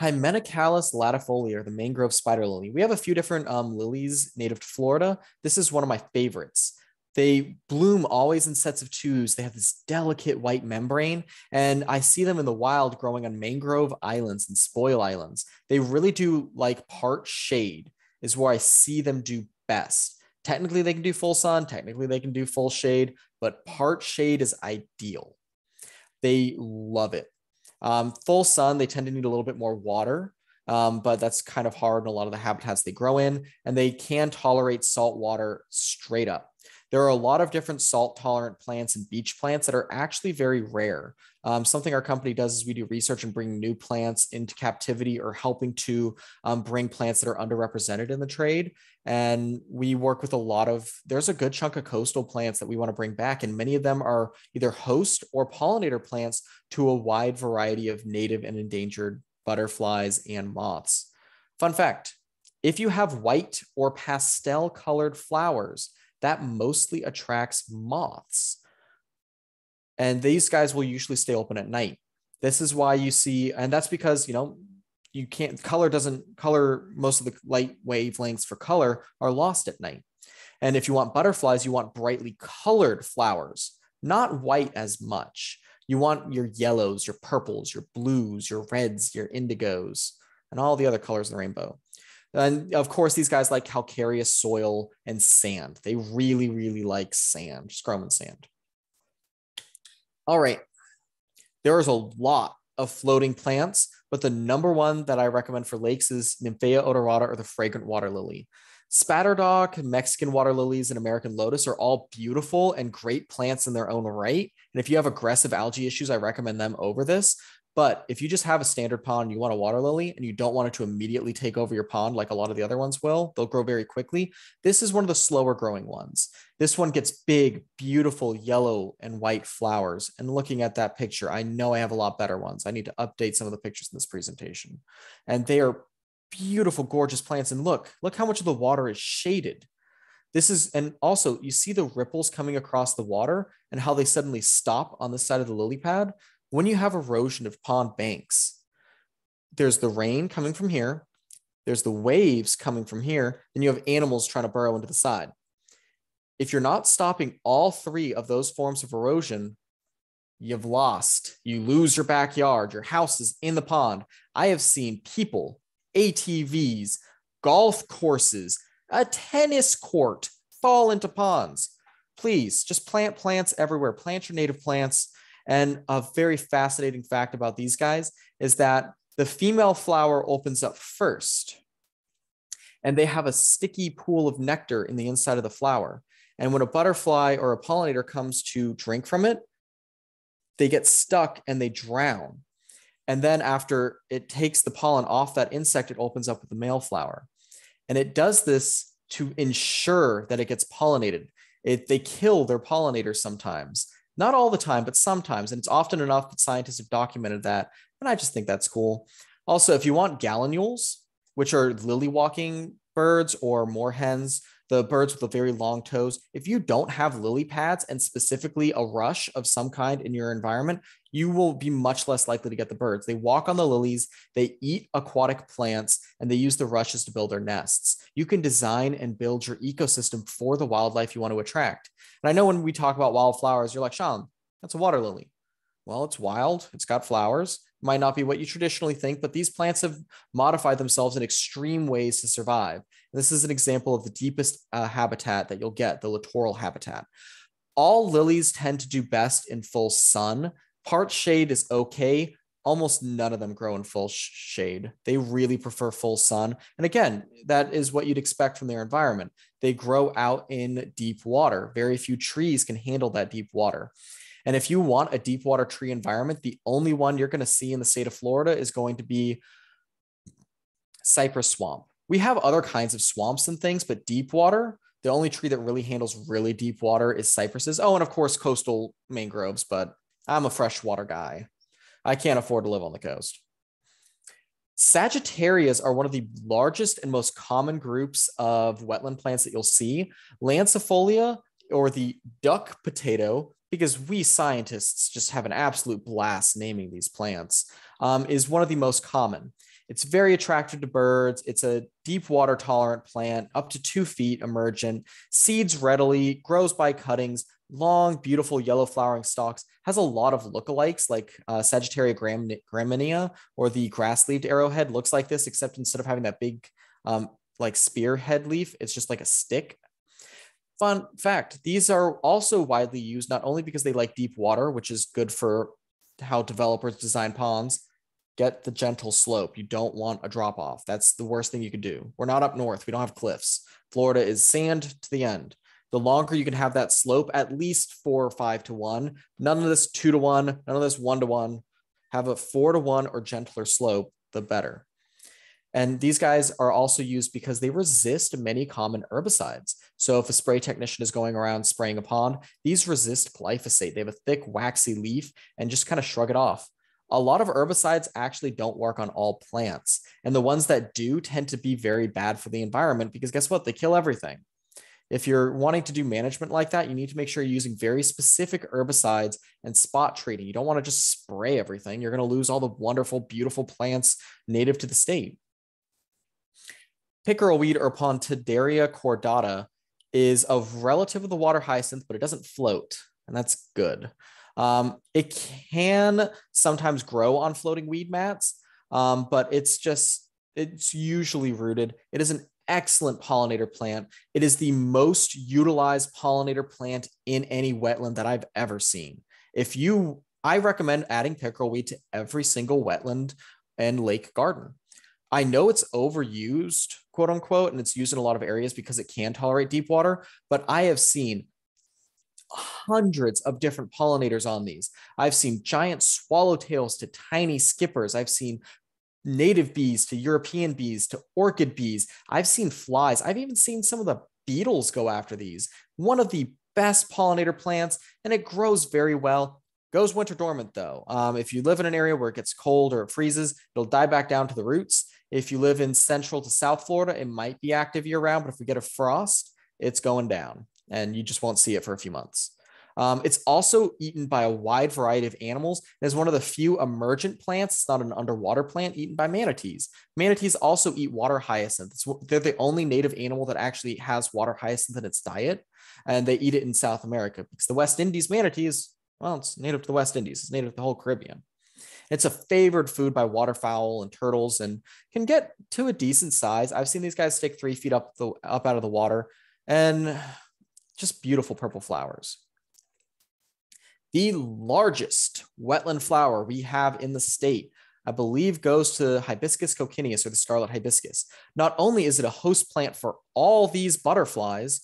Hymenocallis latifolia, the mangrove spider lily. We have a few different um, lilies native to Florida. This is one of my favorites. They bloom always in sets of twos. They have this delicate white membrane, and I see them in the wild growing on mangrove islands and spoil islands. They really do like part shade, is where I see them do best. Technically, they can do full sun, technically, they can do full shade, but part shade is ideal. They love it. Um, full sun, they tend to need a little bit more water, um, but that's kind of hard in a lot of the habitats they grow in, and they can tolerate salt water straight up. There are a lot of different salt tolerant plants and beach plants that are actually very rare. Um, something our company does is we do research and bring new plants into captivity or helping to um, bring plants that are underrepresented in the trade. And we work with a lot of, there's a good chunk of coastal plants that we want to bring back. And many of them are either host or pollinator plants to a wide variety of native and endangered butterflies and moths. Fun fact if you have white or pastel colored flowers, that mostly attracts moths. And these guys will usually stay open at night. This is why you see, and that's because, you know, you can't color doesn't color most of the light wavelengths for color are lost at night and if you want butterflies you want brightly colored flowers not white as much you want your yellows your purples your blues your reds your indigos and all the other colors of the rainbow and of course these guys like calcareous soil and sand they really really like sand scrum and sand all right there is a lot of floating plants but the number one that I recommend for lakes is Nymphaea odorata or the fragrant water lily. Spatterdock, Mexican water lilies, and American lotus are all beautiful and great plants in their own right. And if you have aggressive algae issues, I recommend them over this. But if you just have a standard pond, and you want a water lily, and you don't want it to immediately take over your pond like a lot of the other ones will, they'll grow very quickly. This is one of the slower growing ones. This one gets big, beautiful yellow and white flowers. And looking at that picture, I know I have a lot better ones. I need to update some of the pictures in this presentation. And they are beautiful, gorgeous plants. And look, look how much of the water is shaded. This is, and also you see the ripples coming across the water and how they suddenly stop on the side of the lily pad when you have erosion of pond banks, there's the rain coming from here, there's the waves coming from here, and you have animals trying to burrow into the side. If you're not stopping all three of those forms of erosion, you've lost. You lose your backyard, your house is in the pond. I have seen people, ATVs, golf courses, a tennis court fall into ponds. Please just plant plants everywhere. Plant your native plants. And a very fascinating fact about these guys is that the female flower opens up first and they have a sticky pool of nectar in the inside of the flower. And when a butterfly or a pollinator comes to drink from it, they get stuck and they drown. And then after it takes the pollen off that insect, it opens up with the male flower. And it does this to ensure that it gets pollinated. It, they kill their pollinators sometimes not all the time, but sometimes. And it's often enough that scientists have documented that. And I just think that's cool. Also, if you want gallinules, which are lily walking birds or moorhens, the birds with the very long toes, if you don't have lily pads and specifically a rush of some kind in your environment, you will be much less likely to get the birds. They walk on the lilies, they eat aquatic plants, and they use the rushes to build their nests. You can design and build your ecosystem for the wildlife you want to attract. And I know when we talk about wildflowers, you're like, Sean, that's a water lily. Well, it's wild, it's got flowers, might not be what you traditionally think, but these plants have modified themselves in extreme ways to survive. And this is an example of the deepest uh, habitat that you'll get, the littoral habitat. All lilies tend to do best in full sun. Part shade is okay. Almost none of them grow in full sh- shade. They really prefer full sun. And again, that is what you'd expect from their environment. They grow out in deep water. Very few trees can handle that deep water. And if you want a deep water tree environment, the only one you're going to see in the state of Florida is going to be cypress swamp. We have other kinds of swamps and things, but deep water, the only tree that really handles really deep water is cypresses. Oh, and of course, coastal mangroves, but I'm a freshwater guy. I can't afford to live on the coast. Sagittarias are one of the largest and most common groups of wetland plants that you'll see. Lancifolia, or the duck potato, because we scientists just have an absolute blast naming these plants, um, is one of the most common. It's very attractive to birds. It's a deep water tolerant plant, up to two feet emergent, seeds readily, grows by cuttings, long, beautiful yellow flowering stalks, has a lot of lookalikes like uh, Sagittaria gram- graminea or the grass leaved arrowhead looks like this, except instead of having that big um, like spearhead leaf, it's just like a stick. Fun fact these are also widely used not only because they like deep water, which is good for how developers design ponds, get the gentle slope. You don't want a drop off. That's the worst thing you could do. We're not up north. We don't have cliffs. Florida is sand to the end. The longer you can have that slope, at least four or five to one. None of this two to one, none of this one to one. Have a four to one or gentler slope, the better. And these guys are also used because they resist many common herbicides. So if a spray technician is going around spraying a pond, these resist glyphosate. They have a thick, waxy leaf and just kind of shrug it off a lot of herbicides actually don't work on all plants. And the ones that do tend to be very bad for the environment because guess what? They kill everything. If you're wanting to do management like that, you need to make sure you're using very specific herbicides and spot treating. You don't want to just spray everything. You're going to lose all the wonderful, beautiful plants native to the state. Pickerel weed or Pontederia cordata is a relative of the water hyacinth, but it doesn't float, and that's good. Um, it can sometimes grow on floating weed mats, um, but it's just, it's usually rooted. It is an excellent pollinator plant. It is the most utilized pollinator plant in any wetland that I've ever seen. If you, I recommend adding pickerel weed to every single wetland and lake garden. I know it's overused, quote unquote, and it's used in a lot of areas because it can tolerate deep water, but I have seen hundreds of different pollinators on these. I've seen giant swallowtails to tiny skippers. I've seen native bees to European bees to orchid bees. I've seen flies. I've even seen some of the beetles go after these. One of the best pollinator plants, and it grows very well. Goes winter dormant though. Um, if you live in an area where it gets cold or it freezes, it'll die back down to the roots. If you live in central to South Florida, it might be active year round, but if we get a frost, it's going down and you just won't see it for a few months. Um, it's also eaten by a wide variety of animals and is one of the few emergent plants. It's not an underwater plant eaten by manatees. Manatees also eat water hyacinth. It's, they're the only native animal that actually has water hyacinth in its diet, and they eat it in South America because the West Indies manatees, well, it's native to the West Indies. It's native to the whole Caribbean. It's a favored food by waterfowl and turtles and can get to a decent size. I've seen these guys stick three feet up the up out of the water, and just beautiful purple flowers. The largest wetland flower we have in the state, I believe, goes to Hibiscus coccineus or the scarlet hibiscus. Not only is it a host plant for all these butterflies,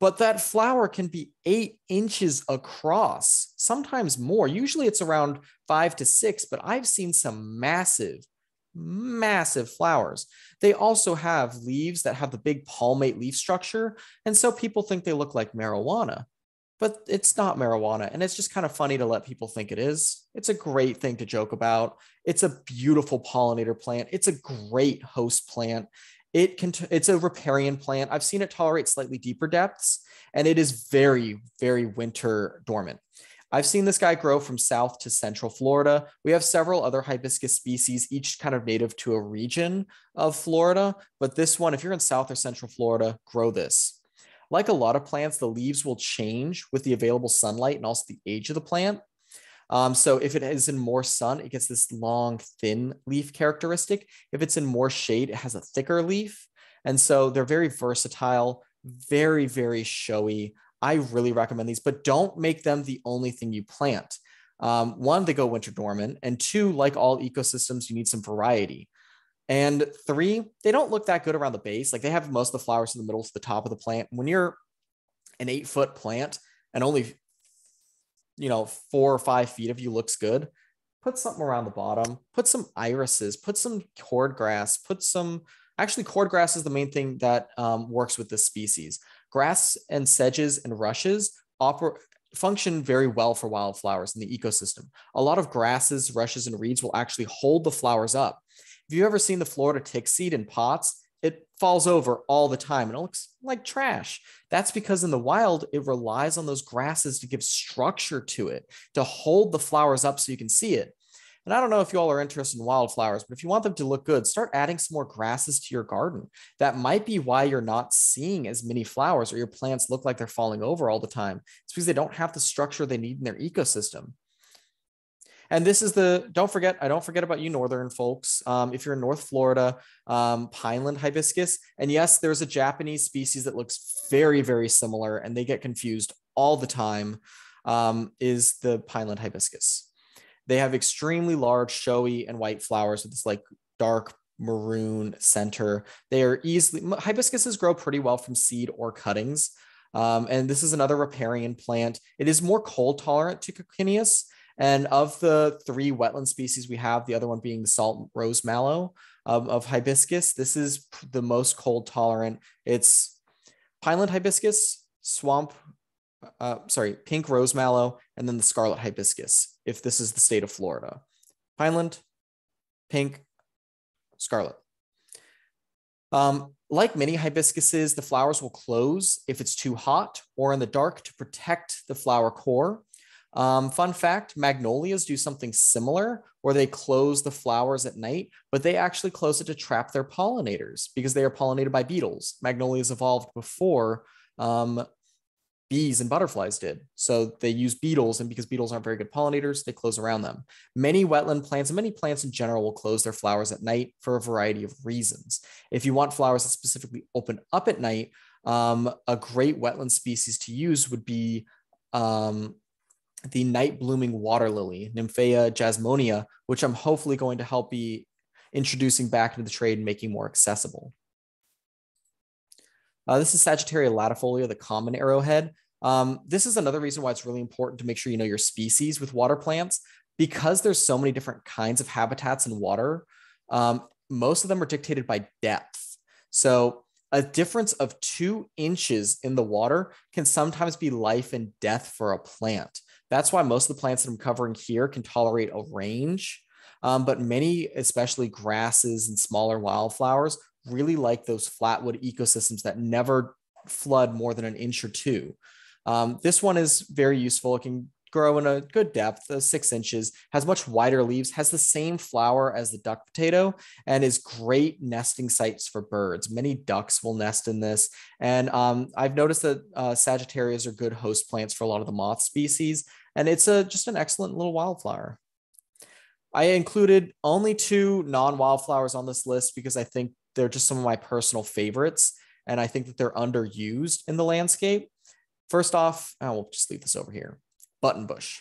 but that flower can be eight inches across, sometimes more. Usually it's around five to six, but I've seen some massive, massive flowers. They also have leaves that have the big palmate leaf structure. And so people think they look like marijuana, but it's not marijuana. And it's just kind of funny to let people think it is. It's a great thing to joke about. It's a beautiful pollinator plant. It's a great host plant. It can, it's a riparian plant. I've seen it tolerate slightly deeper depths and it is very, very winter dormant. I've seen this guy grow from south to central Florida. We have several other hibiscus species, each kind of native to a region of Florida. But this one, if you're in south or central Florida, grow this. Like a lot of plants, the leaves will change with the available sunlight and also the age of the plant. Um, so if it is in more sun, it gets this long, thin leaf characteristic. If it's in more shade, it has a thicker leaf. And so they're very versatile, very, very showy. I really recommend these, but don't make them the only thing you plant. Um, one, they go winter dormant, and two, like all ecosystems, you need some variety. And three, they don't look that good around the base. Like they have most of the flowers in the middle to the top of the plant. When you're an eight foot plant and only, you know, four or five feet of you looks good, put something around the bottom, put some irises, put some cordgrass, put some, actually, cordgrass is the main thing that um, works with this species. Grass and sedges and rushes oper- function very well for wildflowers in the ecosystem. A lot of grasses, rushes, and reeds will actually hold the flowers up. If you've ever seen the Florida tick seed in pots, it falls over all the time and it looks like trash. That's because in the wild, it relies on those grasses to give structure to it, to hold the flowers up so you can see it. And I don't know if you all are interested in wildflowers, but if you want them to look good, start adding some more grasses to your garden. That might be why you're not seeing as many flowers or your plants look like they're falling over all the time. It's because they don't have the structure they need in their ecosystem. And this is the, don't forget, I don't forget about you northern folks. Um, if you're in North Florida, um, Pineland hibiscus. And yes, there's a Japanese species that looks very, very similar and they get confused all the time, um, is the Pineland hibiscus. They have extremely large, showy, and white flowers with this like dark maroon center. They are easily, hibiscuses grow pretty well from seed or cuttings. Um, and this is another riparian plant. It is more cold tolerant to coccineus. And of the three wetland species we have, the other one being the salt rose mallow um, of hibiscus, this is the most cold tolerant. It's pineland hibiscus, swamp uh, sorry, pink rose mallow, and then the scarlet hibiscus, if this is the state of Florida. Pineland, pink, scarlet. Um, like many hibiscuses, the flowers will close if it's too hot or in the dark to protect the flower core. Um, fun fact magnolias do something similar where they close the flowers at night, but they actually close it to trap their pollinators because they are pollinated by beetles. Magnolias evolved before um, bees and butterflies did. So they use beetles, and because beetles aren't very good pollinators, they close around them. Many wetland plants and many plants in general will close their flowers at night for a variety of reasons. If you want flowers that specifically open up at night, um, a great wetland species to use would be um, the night blooming water lily, Nymphaea jamesoniana, which I'm hopefully going to help be introducing back into the trade and making more accessible. Uh, this is Sagittaria latifolia, the common arrowhead. Um, this is another reason why it's really important to make sure you know your species with water plants because there's so many different kinds of habitats in water. Um, most of them are dictated by depth. So a difference of two inches in the water can sometimes be life and death for a plant. That's why most of the plants that I'm covering here can tolerate a range. Um, but many, especially grasses and smaller wildflowers, really like those flatwood ecosystems that never flood more than an inch or two. Um, this one is very useful. It can grow in a good depth, uh, six inches, has much wider leaves, has the same flower as the duck potato, and is great nesting sites for birds. Many ducks will nest in this. And um, I've noticed that uh, Sagittarias are good host plants for a lot of the moth species. And it's a, just an excellent little wildflower. I included only two non wildflowers on this list because I think they're just some of my personal favorites. And I think that they're underused in the landscape. First off, I will just leave this over here buttonbush.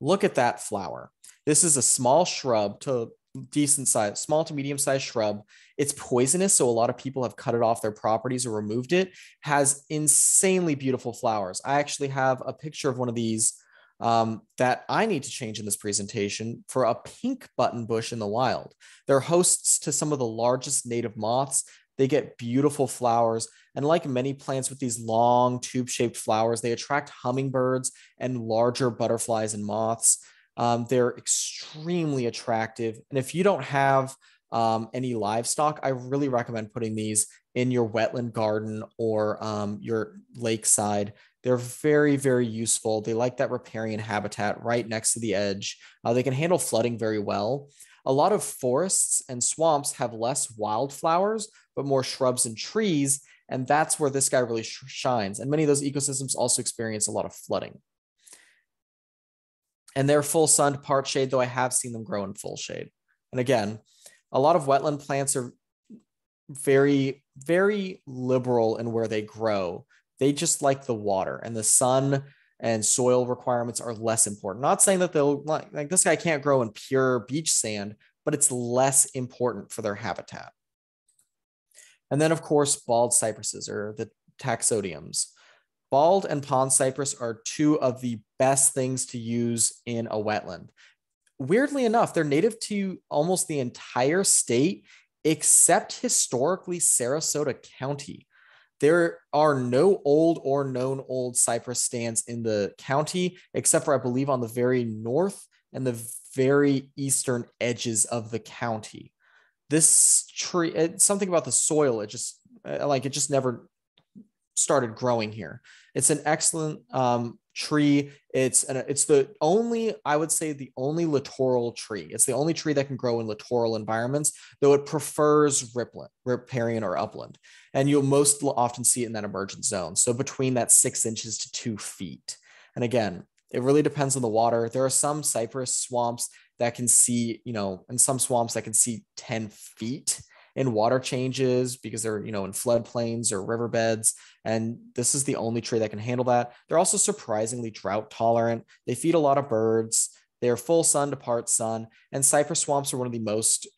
Look at that flower. This is a small shrub to decent size, small to medium sized shrub. It's poisonous, so a lot of people have cut it off their properties or removed it. Has insanely beautiful flowers. I actually have a picture of one of these um, that I need to change in this presentation for a pink button bush in the wild. They're hosts to some of the largest native moths. They get beautiful flowers. And like many plants with these long tube shaped flowers, they attract hummingbirds and larger butterflies and moths. Um, they're extremely attractive. And if you don't have um, any livestock, I really recommend putting these in your wetland garden or um, your lakeside they're very, very useful. They like that riparian habitat right next to the edge. Uh, they can handle flooding very well. A lot of forests and swamps have less wildflowers, but more shrubs and trees. And that's where this guy really sh- shines. And many of those ecosystems also experience a lot of flooding. And they're full sun part shade, though I have seen them grow in full shade. And again, a lot of wetland plants are very, very liberal in where they grow. They just like the water and the sun and soil requirements are less important. Not saying that they'll like, like this guy can't grow in pure beach sand, but it's less important for their habitat. And then, of course, bald cypresses or the taxodiums. Bald and pond cypress are two of the best things to use in a wetland. Weirdly enough, they're native to almost the entire state except historically Sarasota County. There are no old or known old cypress stands in the county, except for, I believe, on the very north and the very eastern edges of the county. This tree, it's something about the soil, it just uh, like it just never started growing here. It's an excellent um, tree. It's an, it's the only I would say the only littoral tree. It's the only tree that can grow in littoral environments, though it prefers ripland, riparian or upland, and you'll most often see it in that emergent zone. So between that six inches to two feet. And again, it really depends on the water. There are some cypress swamps that can see, you know, in some swamps that can see 10 feet in water changes because they're, you know, in floodplains or riverbeds. And this is the only tree that can handle that. They're also surprisingly drought tolerant. They feed a lot of birds. They're full sun to part sun. And cypress swamps are one of the most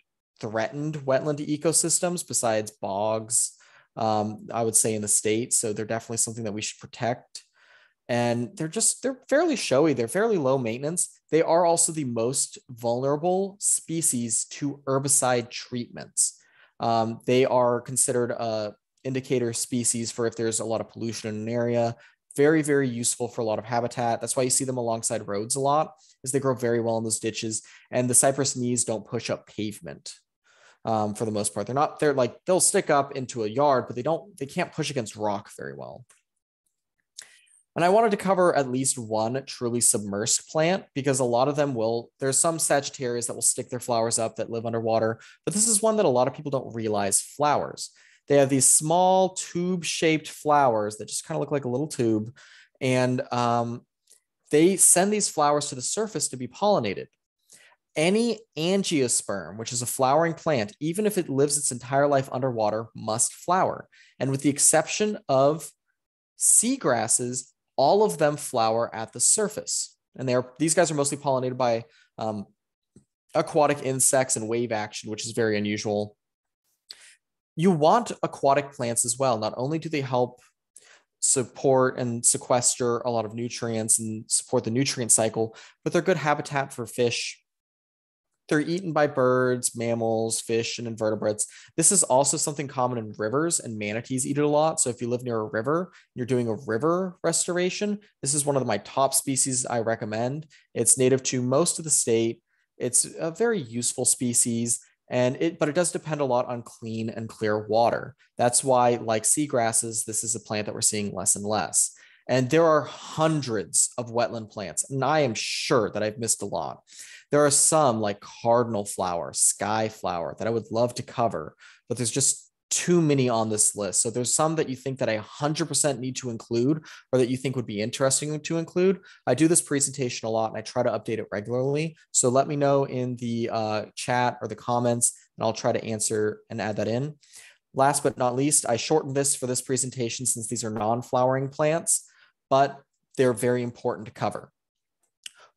threatened wetland ecosystems besides bogs, um, I would say in the state. So they're definitely something that we should protect. And they're just, they're fairly showy. They're fairly low maintenance. They are also the most vulnerable species to herbicide treatments. Um, they are considered a indicator species for if there's a lot of pollution in an area. Very, very useful for a lot of habitat. That's why you see them alongside roads a lot, is they grow very well in those ditches. And the cypress knees don't push up pavement um, for the most part. They're not, they're like, they'll stick up into a yard, but they don't, they can't push against rock very well. And I wanted to cover at least one truly submersed plant because a lot of them will, there's some Sagittarias that will stick their flowers up that live underwater, but this is one that a lot of people don't realize flowers. They have these small tube shaped flowers that just kind of look like a little tube. And um, they send these flowers to the surface to be pollinated. Any angiosperm, which is a flowering plant, even if it lives its entire life underwater, must flower. And with the exception of seagrasses, all of them flower at the surface. And they are these guys are mostly pollinated by um, aquatic insects and wave action, which is very unusual. You want aquatic plants as well. Not only do they help support and sequester a lot of nutrients and support the nutrient cycle, but they're good habitat for fish they're eaten by birds, mammals, fish, and invertebrates. This is also something common in rivers, and manatees eat it a lot. So if you live near a river, you're doing a river restoration. This is one of my top species I recommend. It's native to most of the state. It's a very useful species and it but it does depend a lot on clean and clear water that's why like seagrasses this is a plant that we're seeing less and less and there are hundreds of wetland plants and i am sure that i've missed a lot there are some like cardinal flower, sky flower that I would love to cover, but there's just too many on this list. So there's some that you think that I 100% need to include or that you think would be interesting to include. I do this presentation a lot and I try to update it regularly. So let me know in the uh, chat or the comments and I'll try to answer and add that in. Last but not least, I shortened this for this presentation since these are non-flowering plants, but they're very important to cover.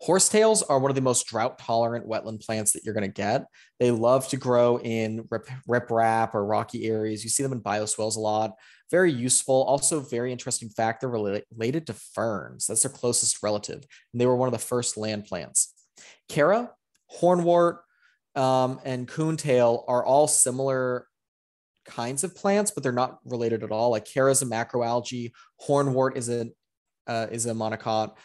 Horsetails are one of the most drought tolerant wetland plants that you're going to get. They love to grow in rip, riprap or rocky areas. You see them in bioswales a lot. Very useful. Also, very interesting fact they're related to ferns. That's their closest relative. And they were one of the first land plants. Chara, hornwort, um, and coontail are all similar kinds of plants, but they're not related at all. Like Chara is a macroalgae, hornwort is a uh, is a monocot.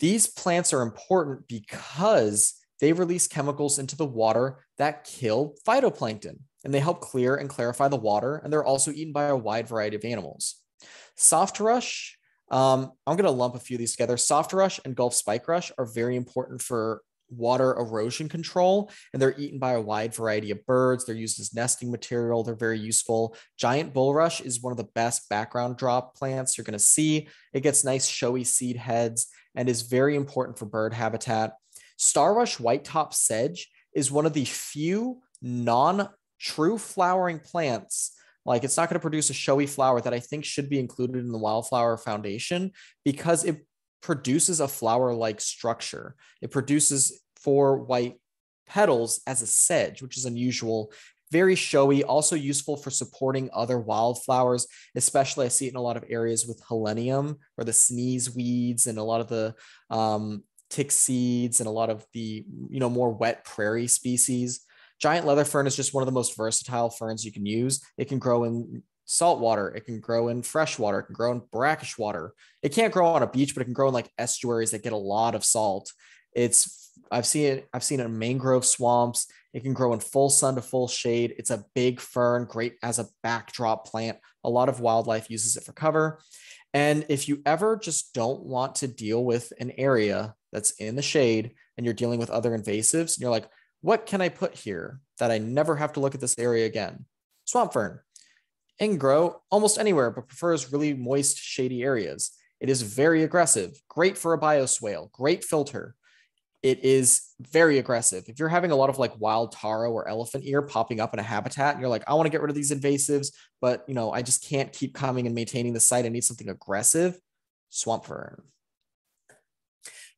These plants are important because they release chemicals into the water that kill phytoplankton and they help clear and clarify the water. And they're also eaten by a wide variety of animals. Soft rush, um, I'm going to lump a few of these together. Soft rush and Gulf spike rush are very important for water erosion control, and they're eaten by a wide variety of birds. They're used as nesting material. They're very useful. Giant bulrush is one of the best background drop plants you're going to see. It gets nice showy seed heads and is very important for bird habitat. Starrush white top sedge is one of the few non true flowering plants. Like it's not going to produce a showy flower that I think should be included in the Wildflower Foundation because it produces a flower like structure. It produces four white petals as a sedge, which is unusual very showy, also useful for supporting other wildflowers, especially I see it in a lot of areas with helenium or the sneeze weeds and a lot of the um, tick seeds and a lot of the, you know, more wet prairie species. Giant leather fern is just one of the most versatile ferns you can use. It can grow in salt water, it can grow in fresh water, it can grow in brackish water. It can't grow on a beach, but it can grow in like estuaries that get a lot of salt It's I've seen it, I've seen it in mangrove swamps. It can grow in full sun to full shade. It's a big fern, great as a backdrop plant. A lot of wildlife uses it for cover. And if you ever just don't want to deal with an area that's in the shade and you're dealing with other invasives, and you're like, what can I put here that I never have to look at this area again? Swamp fern. Can grow almost anywhere, but prefers really moist, shady areas. It is very aggressive, great for a bioswale, great filter it is very aggressive. If you're having a lot of like wild taro or elephant ear popping up in a habitat, and you're like, I want to get rid of these invasives, but you know, I just can't keep coming and maintaining the site. I need something aggressive. Swamp fern.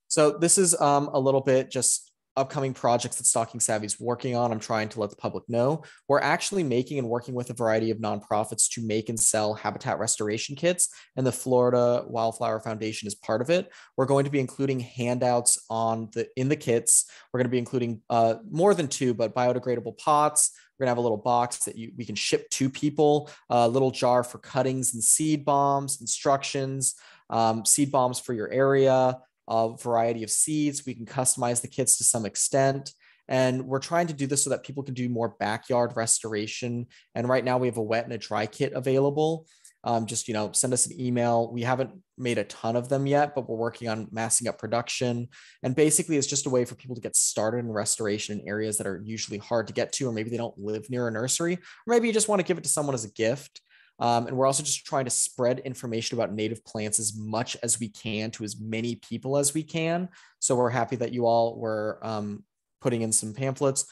So this is um, a little bit just upcoming projects that Stocking Savvy is working on. I'm trying to let the public know. We're actually making and working with a variety of nonprofits to make and sell habitat restoration kits, and the Florida Wildflower Foundation is part of it. We're going to be including handouts on the in the kits. We're going to be including uh, more than two, but biodegradable pots. We're gonna have a little box that you, we can ship to people, a little jar for cuttings and seed bombs, instructions, um, seed bombs for your area, a variety of seeds. We can customize the kits to some extent. And we're trying to do this so that people can do more backyard restoration. And right now we have a wet and a dry kit available. Um, just you know, send us an email. We haven't made a ton of them yet, but we're working on massing up production. And basically, it's just a way for people to get started in restoration in areas that are usually hard to get to, or maybe they don't live near a nursery, or maybe you just want to give it to someone as a gift. Um, and we're also just trying to spread information about native plants as much as we can to as many people as we can. So we're happy that you all were um, putting in some pamphlets.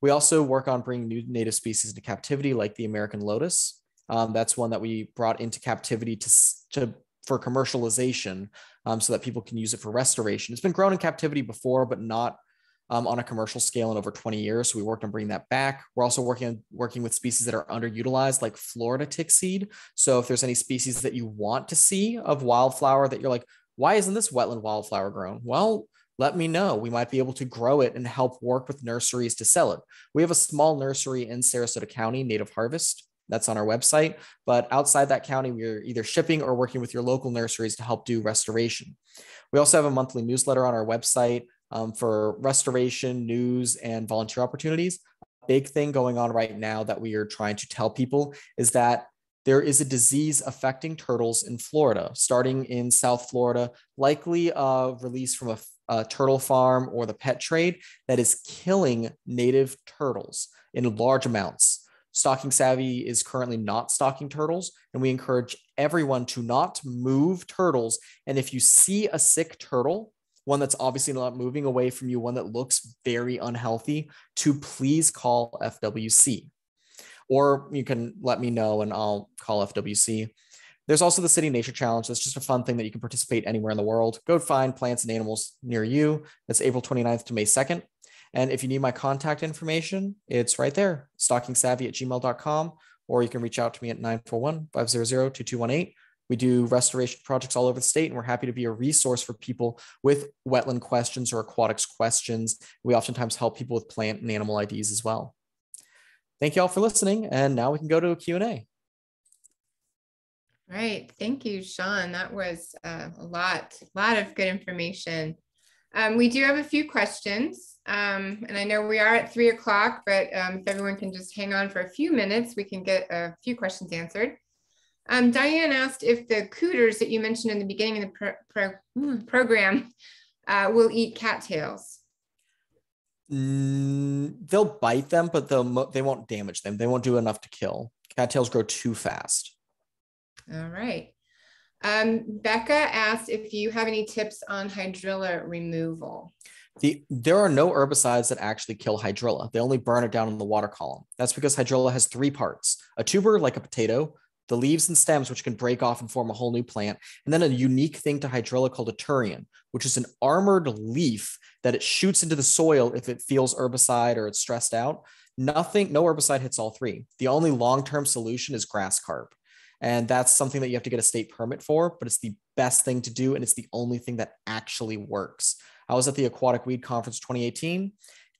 We also work on bringing new native species into captivity, like the American lotus. Um, that's one that we brought into captivity to, to for commercialization, um, so that people can use it for restoration. It's been grown in captivity before, but not um, on a commercial scale in over 20 years. So we worked on bringing that back. We're also working on working with species that are underutilized, like Florida tick seed. So if there's any species that you want to see of wildflower that you're like, why isn't this wetland wildflower grown? Well, let me know. We might be able to grow it and help work with nurseries to sell it. We have a small nursery in Sarasota County, Native Harvest. That's on our website. But outside that county, we're either shipping or working with your local nurseries to help do restoration. We also have a monthly newsletter on our website um, for restoration, news, and volunteer opportunities. Big thing going on right now that we are trying to tell people is that there is a disease affecting turtles in Florida, starting in South Florida, likely a release from a, a turtle farm or the pet trade that is killing native turtles in large amounts. Stocking Savvy is currently not stocking turtles, and we encourage everyone to not move turtles. And if you see a sick turtle, one that's obviously not moving away from you, one that looks very unhealthy, to please call FWC. Or you can let me know and I'll call FWC. There's also the City Nature Challenge. That's just a fun thing that you can participate anywhere in the world. Go find plants and animals near you. That's April 29th to May 2nd. And if you need my contact information, it's right there, stockingsavvy at gmail.com, or you can reach out to me at 941 500 2218 we do restoration projects all over the state, and we're happy to be a resource for people with wetland questions or aquatics questions. We oftentimes help people with plant and animal IDs as well. Thank you all for listening, and now we can go to a Q&A. Right. Thank you, Sean. That was uh, a lot, a lot of good information. Um, we do have a few questions, um, and I know we are at three o'clock, but um, if everyone can just hang on for a few minutes, we can get a few questions answered. Um, Diane asked if the cooters that you mentioned in the beginning of the pro pro hmm, program uh, will eat cattails. Mm, they'll bite them, but they'll they won't damage them. They won't do enough to kill. Cattails grow too fast. All right. Um, Becca asked if you have any tips on hydrilla removal. The, there are no herbicides that actually kill hydrilla. They only burn it down in the water column. That's because hydrilla has three parts a tuber, like a potato, the leaves and stems, which can break off and form a whole new plant, and then a unique thing to hydrilla called a turion, which is an armored leaf that it shoots into the soil if it feels herbicide or it's stressed out. Nothing, no herbicide hits all three. The only long-term solution is grass carp. And that's something that you have to get a state permit for, but it's the best thing to do. And it's the only thing that actually works. I was at the Aquatic Weed Conference 2018.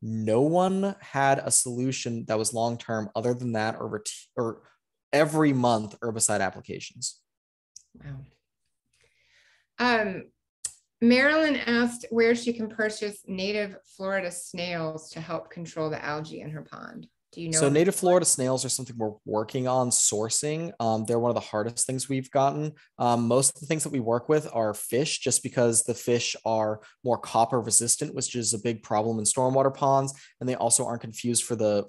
No one had a solution that was long term other than that or, or every month herbicide applications. Wow. Um, Marilyn asked where she can purchase native Florida snails to help control the algae in her pond. Do you know? So native Florida snails are something we're working on sourcing. Um, they're one of the hardest things we've gotten. Um, most of the things that we work with are fish, just because the fish are more copper resistant, which is a big problem in stormwater ponds, and they also aren't confused for the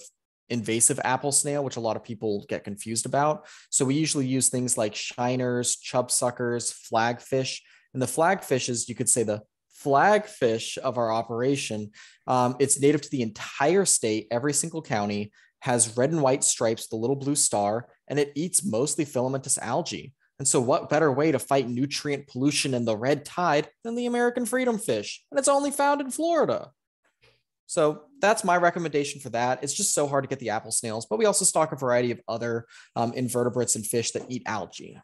invasive apple snail, which a lot of people get confused about. So we usually use things like shiners, chub suckers, flagfish, and the flagfish is, you could say, the flagfish of our operation. Um, it's native to the entire state, every single county, has red and white stripes, the little blue star, and it eats mostly filamentous algae. And so, what better way to fight nutrient pollution and the red tide than the American freedom fish? And it's only found in Florida. So that's my recommendation for that. It's just so hard to get the apple snails, but we also stock a variety of other um, invertebrates and fish that eat algae.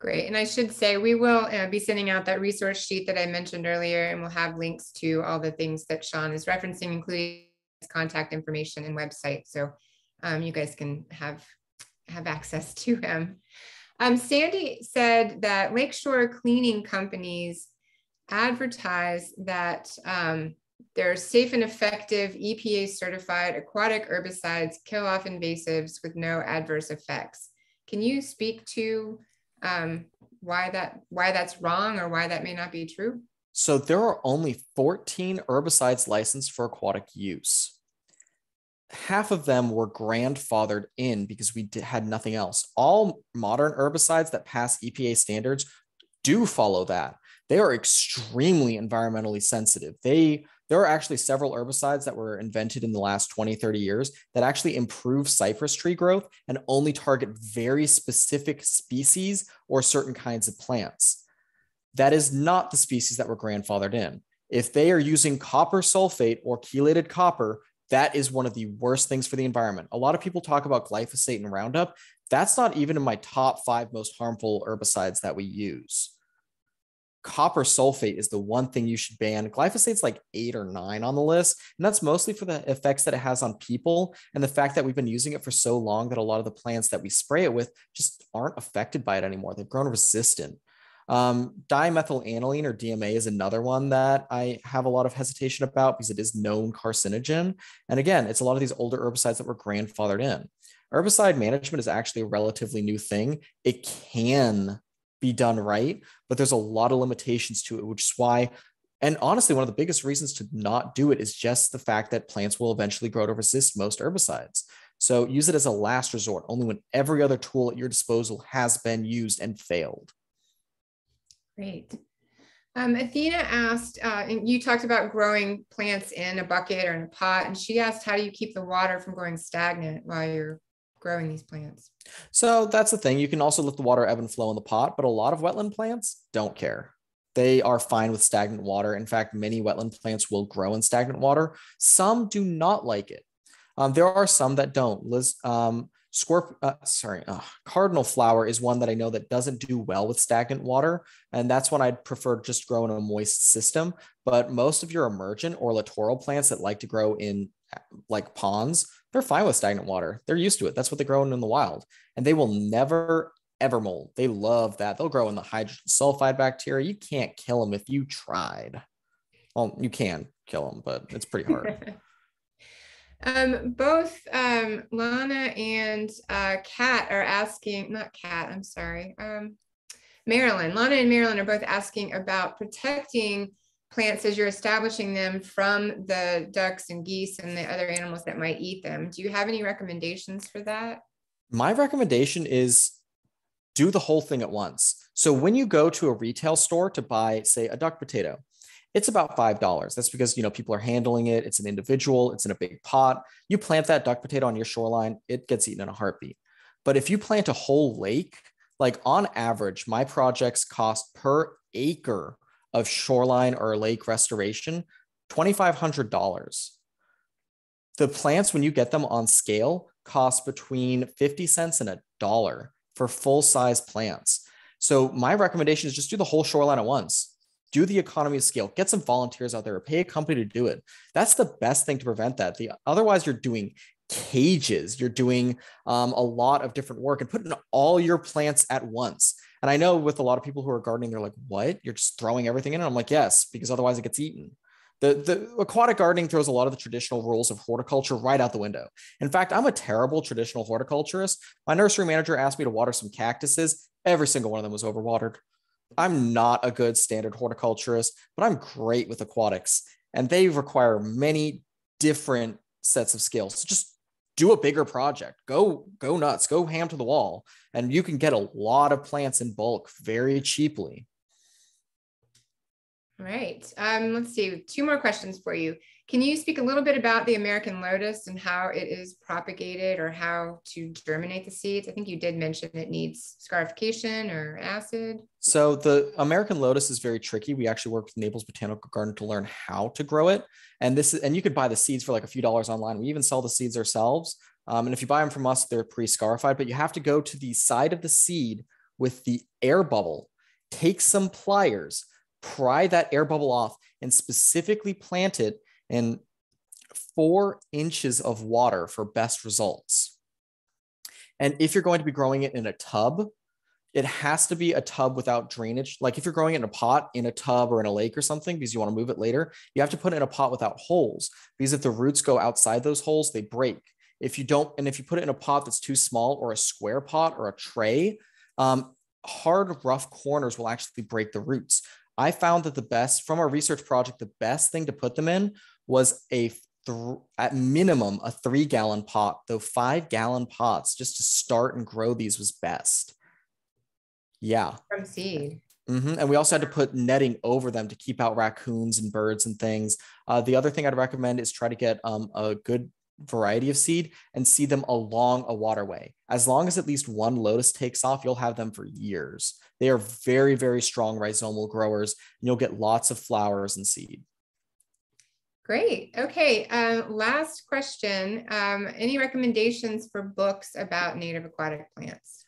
Great. And I should say, we will uh, be sending out that resource sheet that I mentioned earlier, and we'll have links to all the things that Sean is referencing, including contact information and website. So um, you guys can have, have access to him. Um, Sandy said that Lakeshore cleaning companies advertise that um, they're safe and effective EPA certified aquatic herbicides kill off invasives with no adverse effects. Can you speak to um, why that why that's wrong or why that may not be true? So there are only 14 herbicides licensed for aquatic use. Half of them were grandfathered in because we had nothing else. All modern herbicides that pass EPA standards do follow that. They are extremely environmentally sensitive. They there are actually several herbicides that were invented in the last 20, 30 years that actually improve cypress tree growth and only target very specific species or certain kinds of plants. That is not the species that were grandfathered in. If they are using copper sulfate or chelated copper, that is one of the worst things for the environment. A lot of people talk about glyphosate and Roundup. That's not even in my top five most harmful herbicides that we use copper sulfate is the one thing you should ban. Glyphosate's like eight or nine on the list. And that's mostly for the effects that it has on people and the fact that we've been using it for so long that a lot of the plants that we spray it with just aren't affected by it anymore. They've grown resistant. Um, dimethyl or DMA is another one that I have a lot of hesitation about because it is known carcinogen. And again, it's a lot of these older herbicides that were grandfathered in. Herbicide management is actually a relatively new thing. It can be done right, but there's a lot of limitations to it, which is why, and honestly, one of the biggest reasons to not do it is just the fact that plants will eventually grow to resist most herbicides. So use it as a last resort, only when every other tool at your disposal has been used and failed. Great. Um, Athena asked, uh, and you talked about growing plants in a bucket or in a pot, and she asked, how do you keep the water from going stagnant while you're growing these plants? So that's the thing. You can also let the water ebb and flow in the pot, but a lot of wetland plants don't care. They are fine with stagnant water. In fact, many wetland plants will grow in stagnant water. Some do not like it. Um, there are some that don't. Liz, um, Scorp, uh, sorry, uh, cardinal flower is one that I know that doesn't do well with stagnant water, and that's one I'd prefer just grow in a moist system. But most of your emergent or littoral plants that like to grow in like ponds, they're fine with stagnant water. They're used to it. That's what they grow in, in the wild, and they will never ever mold. They love that. They'll grow in the hydrogen sulfide bacteria. You can't kill them if you tried. Well, you can kill them, but it's pretty hard. um, both um, Lana and uh, Kat are asking, not Kat, I'm sorry, um, Marilyn. Lana and Marilyn are both asking about protecting plants as you're establishing them from the ducks and geese and the other animals that might eat them. Do you have any recommendations for that? My recommendation is do the whole thing at once. So when you go to a retail store to buy, say, a duck potato, it's about $5. That's because, you know, people are handling it. It's an individual, it's in a big pot. You plant that duck potato on your shoreline, it gets eaten in a heartbeat. But if you plant a whole lake, like on average, my projects cost per acre of shoreline or lake restoration $2,500. The plants, when you get them on scale, cost between 50 cents and a dollar for full size plants. So, my recommendation is just do the whole shoreline at once. Do the economy of scale, get some volunteers out there, or pay a company to do it. That's the best thing to prevent that. The otherwise, you're doing cages, you're doing um, a lot of different work and putting all your plants at once. And I know with a lot of people who are gardening, they're like, what? You're just throwing everything in? And I'm like, yes, because otherwise it gets eaten. The, the aquatic gardening throws a lot of the traditional rules of horticulture right out the window. In fact, I'm a terrible traditional horticulturist. My nursery manager asked me to water some cactuses. Every single one of them was overwatered. I'm not a good standard horticulturist, but I'm great with aquatics. And they require many different sets of skills. So just do a bigger project. Go go nuts. Go ham to the wall, and you can get a lot of plants in bulk very cheaply. All right. Um, let's see. Two more questions for you. Can you speak a little bit about the American lotus and how it is propagated or how to germinate the seeds? I think you did mention it needs scarification or acid. So the American lotus is very tricky. We actually worked with Naples Botanical Garden to learn how to grow it. And this is, and you could buy the seeds for like a few dollars online. We even sell the seeds ourselves. Um, and if you buy them from us, they're pre-scarified, but you have to go to the side of the seed with the air bubble, take some pliers, pry that air bubble off and specifically plant it in four inches of water for best results. And if you're going to be growing it in a tub, it has to be a tub without drainage. Like if you're growing it in a pot, in a tub or in a lake or something, because you want to move it later, you have to put it in a pot without holes. Because if the roots go outside those holes, they break. If you don't, and if you put it in a pot that's too small or a square pot or a tray, um, hard, rough corners will actually break the roots. I found that the best from our research project, the best thing to put them in was a th- at minimum a three gallon pot, though five gallon pots just to start and grow these was best. Yeah. From seed. Mm-hmm. And we also had to put netting over them to keep out raccoons and birds and things. Uh, the other thing I'd recommend is try to get um, a good variety of seed and seed them along a waterway. As long as at least one lotus takes off, you'll have them for years. They are very, very strong rhizomal growers, and you'll get lots of flowers and seed. Great. Okay. Um, last question. Um, any recommendations for books about native aquatic plants?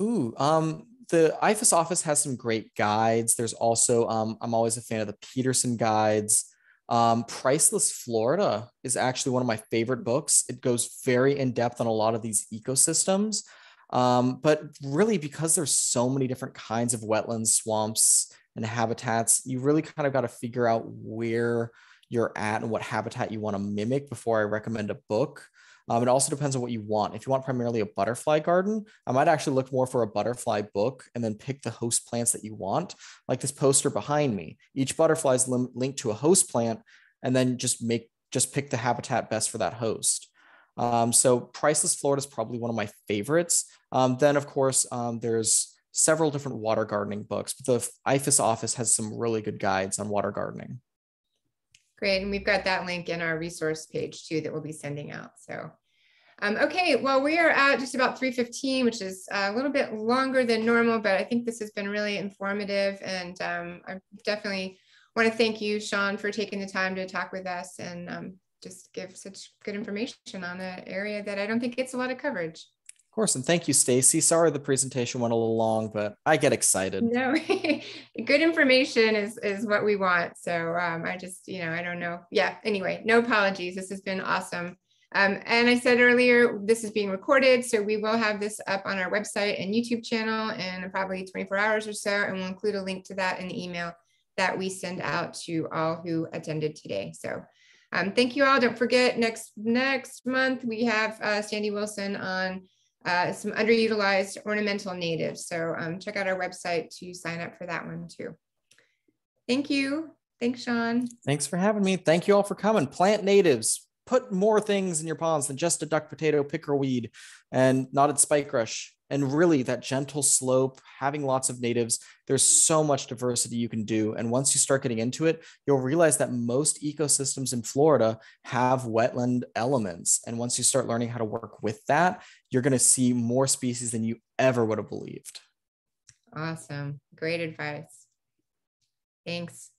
Ooh, um, the IFAS office has some great guides. There's also, um, I'm always a fan of the Peterson guides. Um, Priceless Florida is actually one of my favorite books. It goes very in depth on a lot of these ecosystems. Um, but really, because there's so many different kinds of wetlands, swamps, and habitats, you really kind of got to figure out where you're at and what habitat you want to mimic before I recommend a book. Um, it also depends on what you want. If you want primarily a butterfly garden, I might actually look more for a butterfly book and then pick the host plants that you want, like this poster behind me. Each butterfly is lim- linked to a host plant, and then just make just pick the habitat best for that host. Um, so Priceless Florida is probably one of my favorites. Um, then of course um, there's several different water gardening books, but the IFAS office has some really good guides on water gardening. Great. And we've got that link in our resource page too that we'll be sending out. So, um, okay, well, we are at just about 3.15, which is a little bit longer than normal, but I think this has been really informative. And um, I definitely want to thank you, Sean, for taking the time to talk with us and um, just give such good information on an area that I don't think gets a lot of coverage course. And thank you, Stacy. Sorry the presentation went a little long, but I get excited. No, good information is, is what we want. So um, I just, you know, I don't know. Yeah, anyway, no apologies. This has been awesome. Um, and I said earlier, this is being recorded. So we will have this up on our website and YouTube channel in probably 24 hours or so. And we'll include a link to that in the email that we send out to all who attended today. So um, thank you all. Don't forget next next month we have uh, Sandy Wilson on uh, some underutilized ornamental natives. So um, check out our website to sign up for that one too. Thank you. Thanks, Sean. Thanks for having me. Thank you all for coming. Plant natives. Put more things in your ponds than just a duck potato picker weed and knotted spike rush and really that gentle slope having lots of natives there's so much diversity you can do and once you start getting into it you'll realize that most ecosystems in florida have wetland elements and once you start learning how to work with that you're going to see more species than you ever would have believed. Awesome. Great advice. Thanks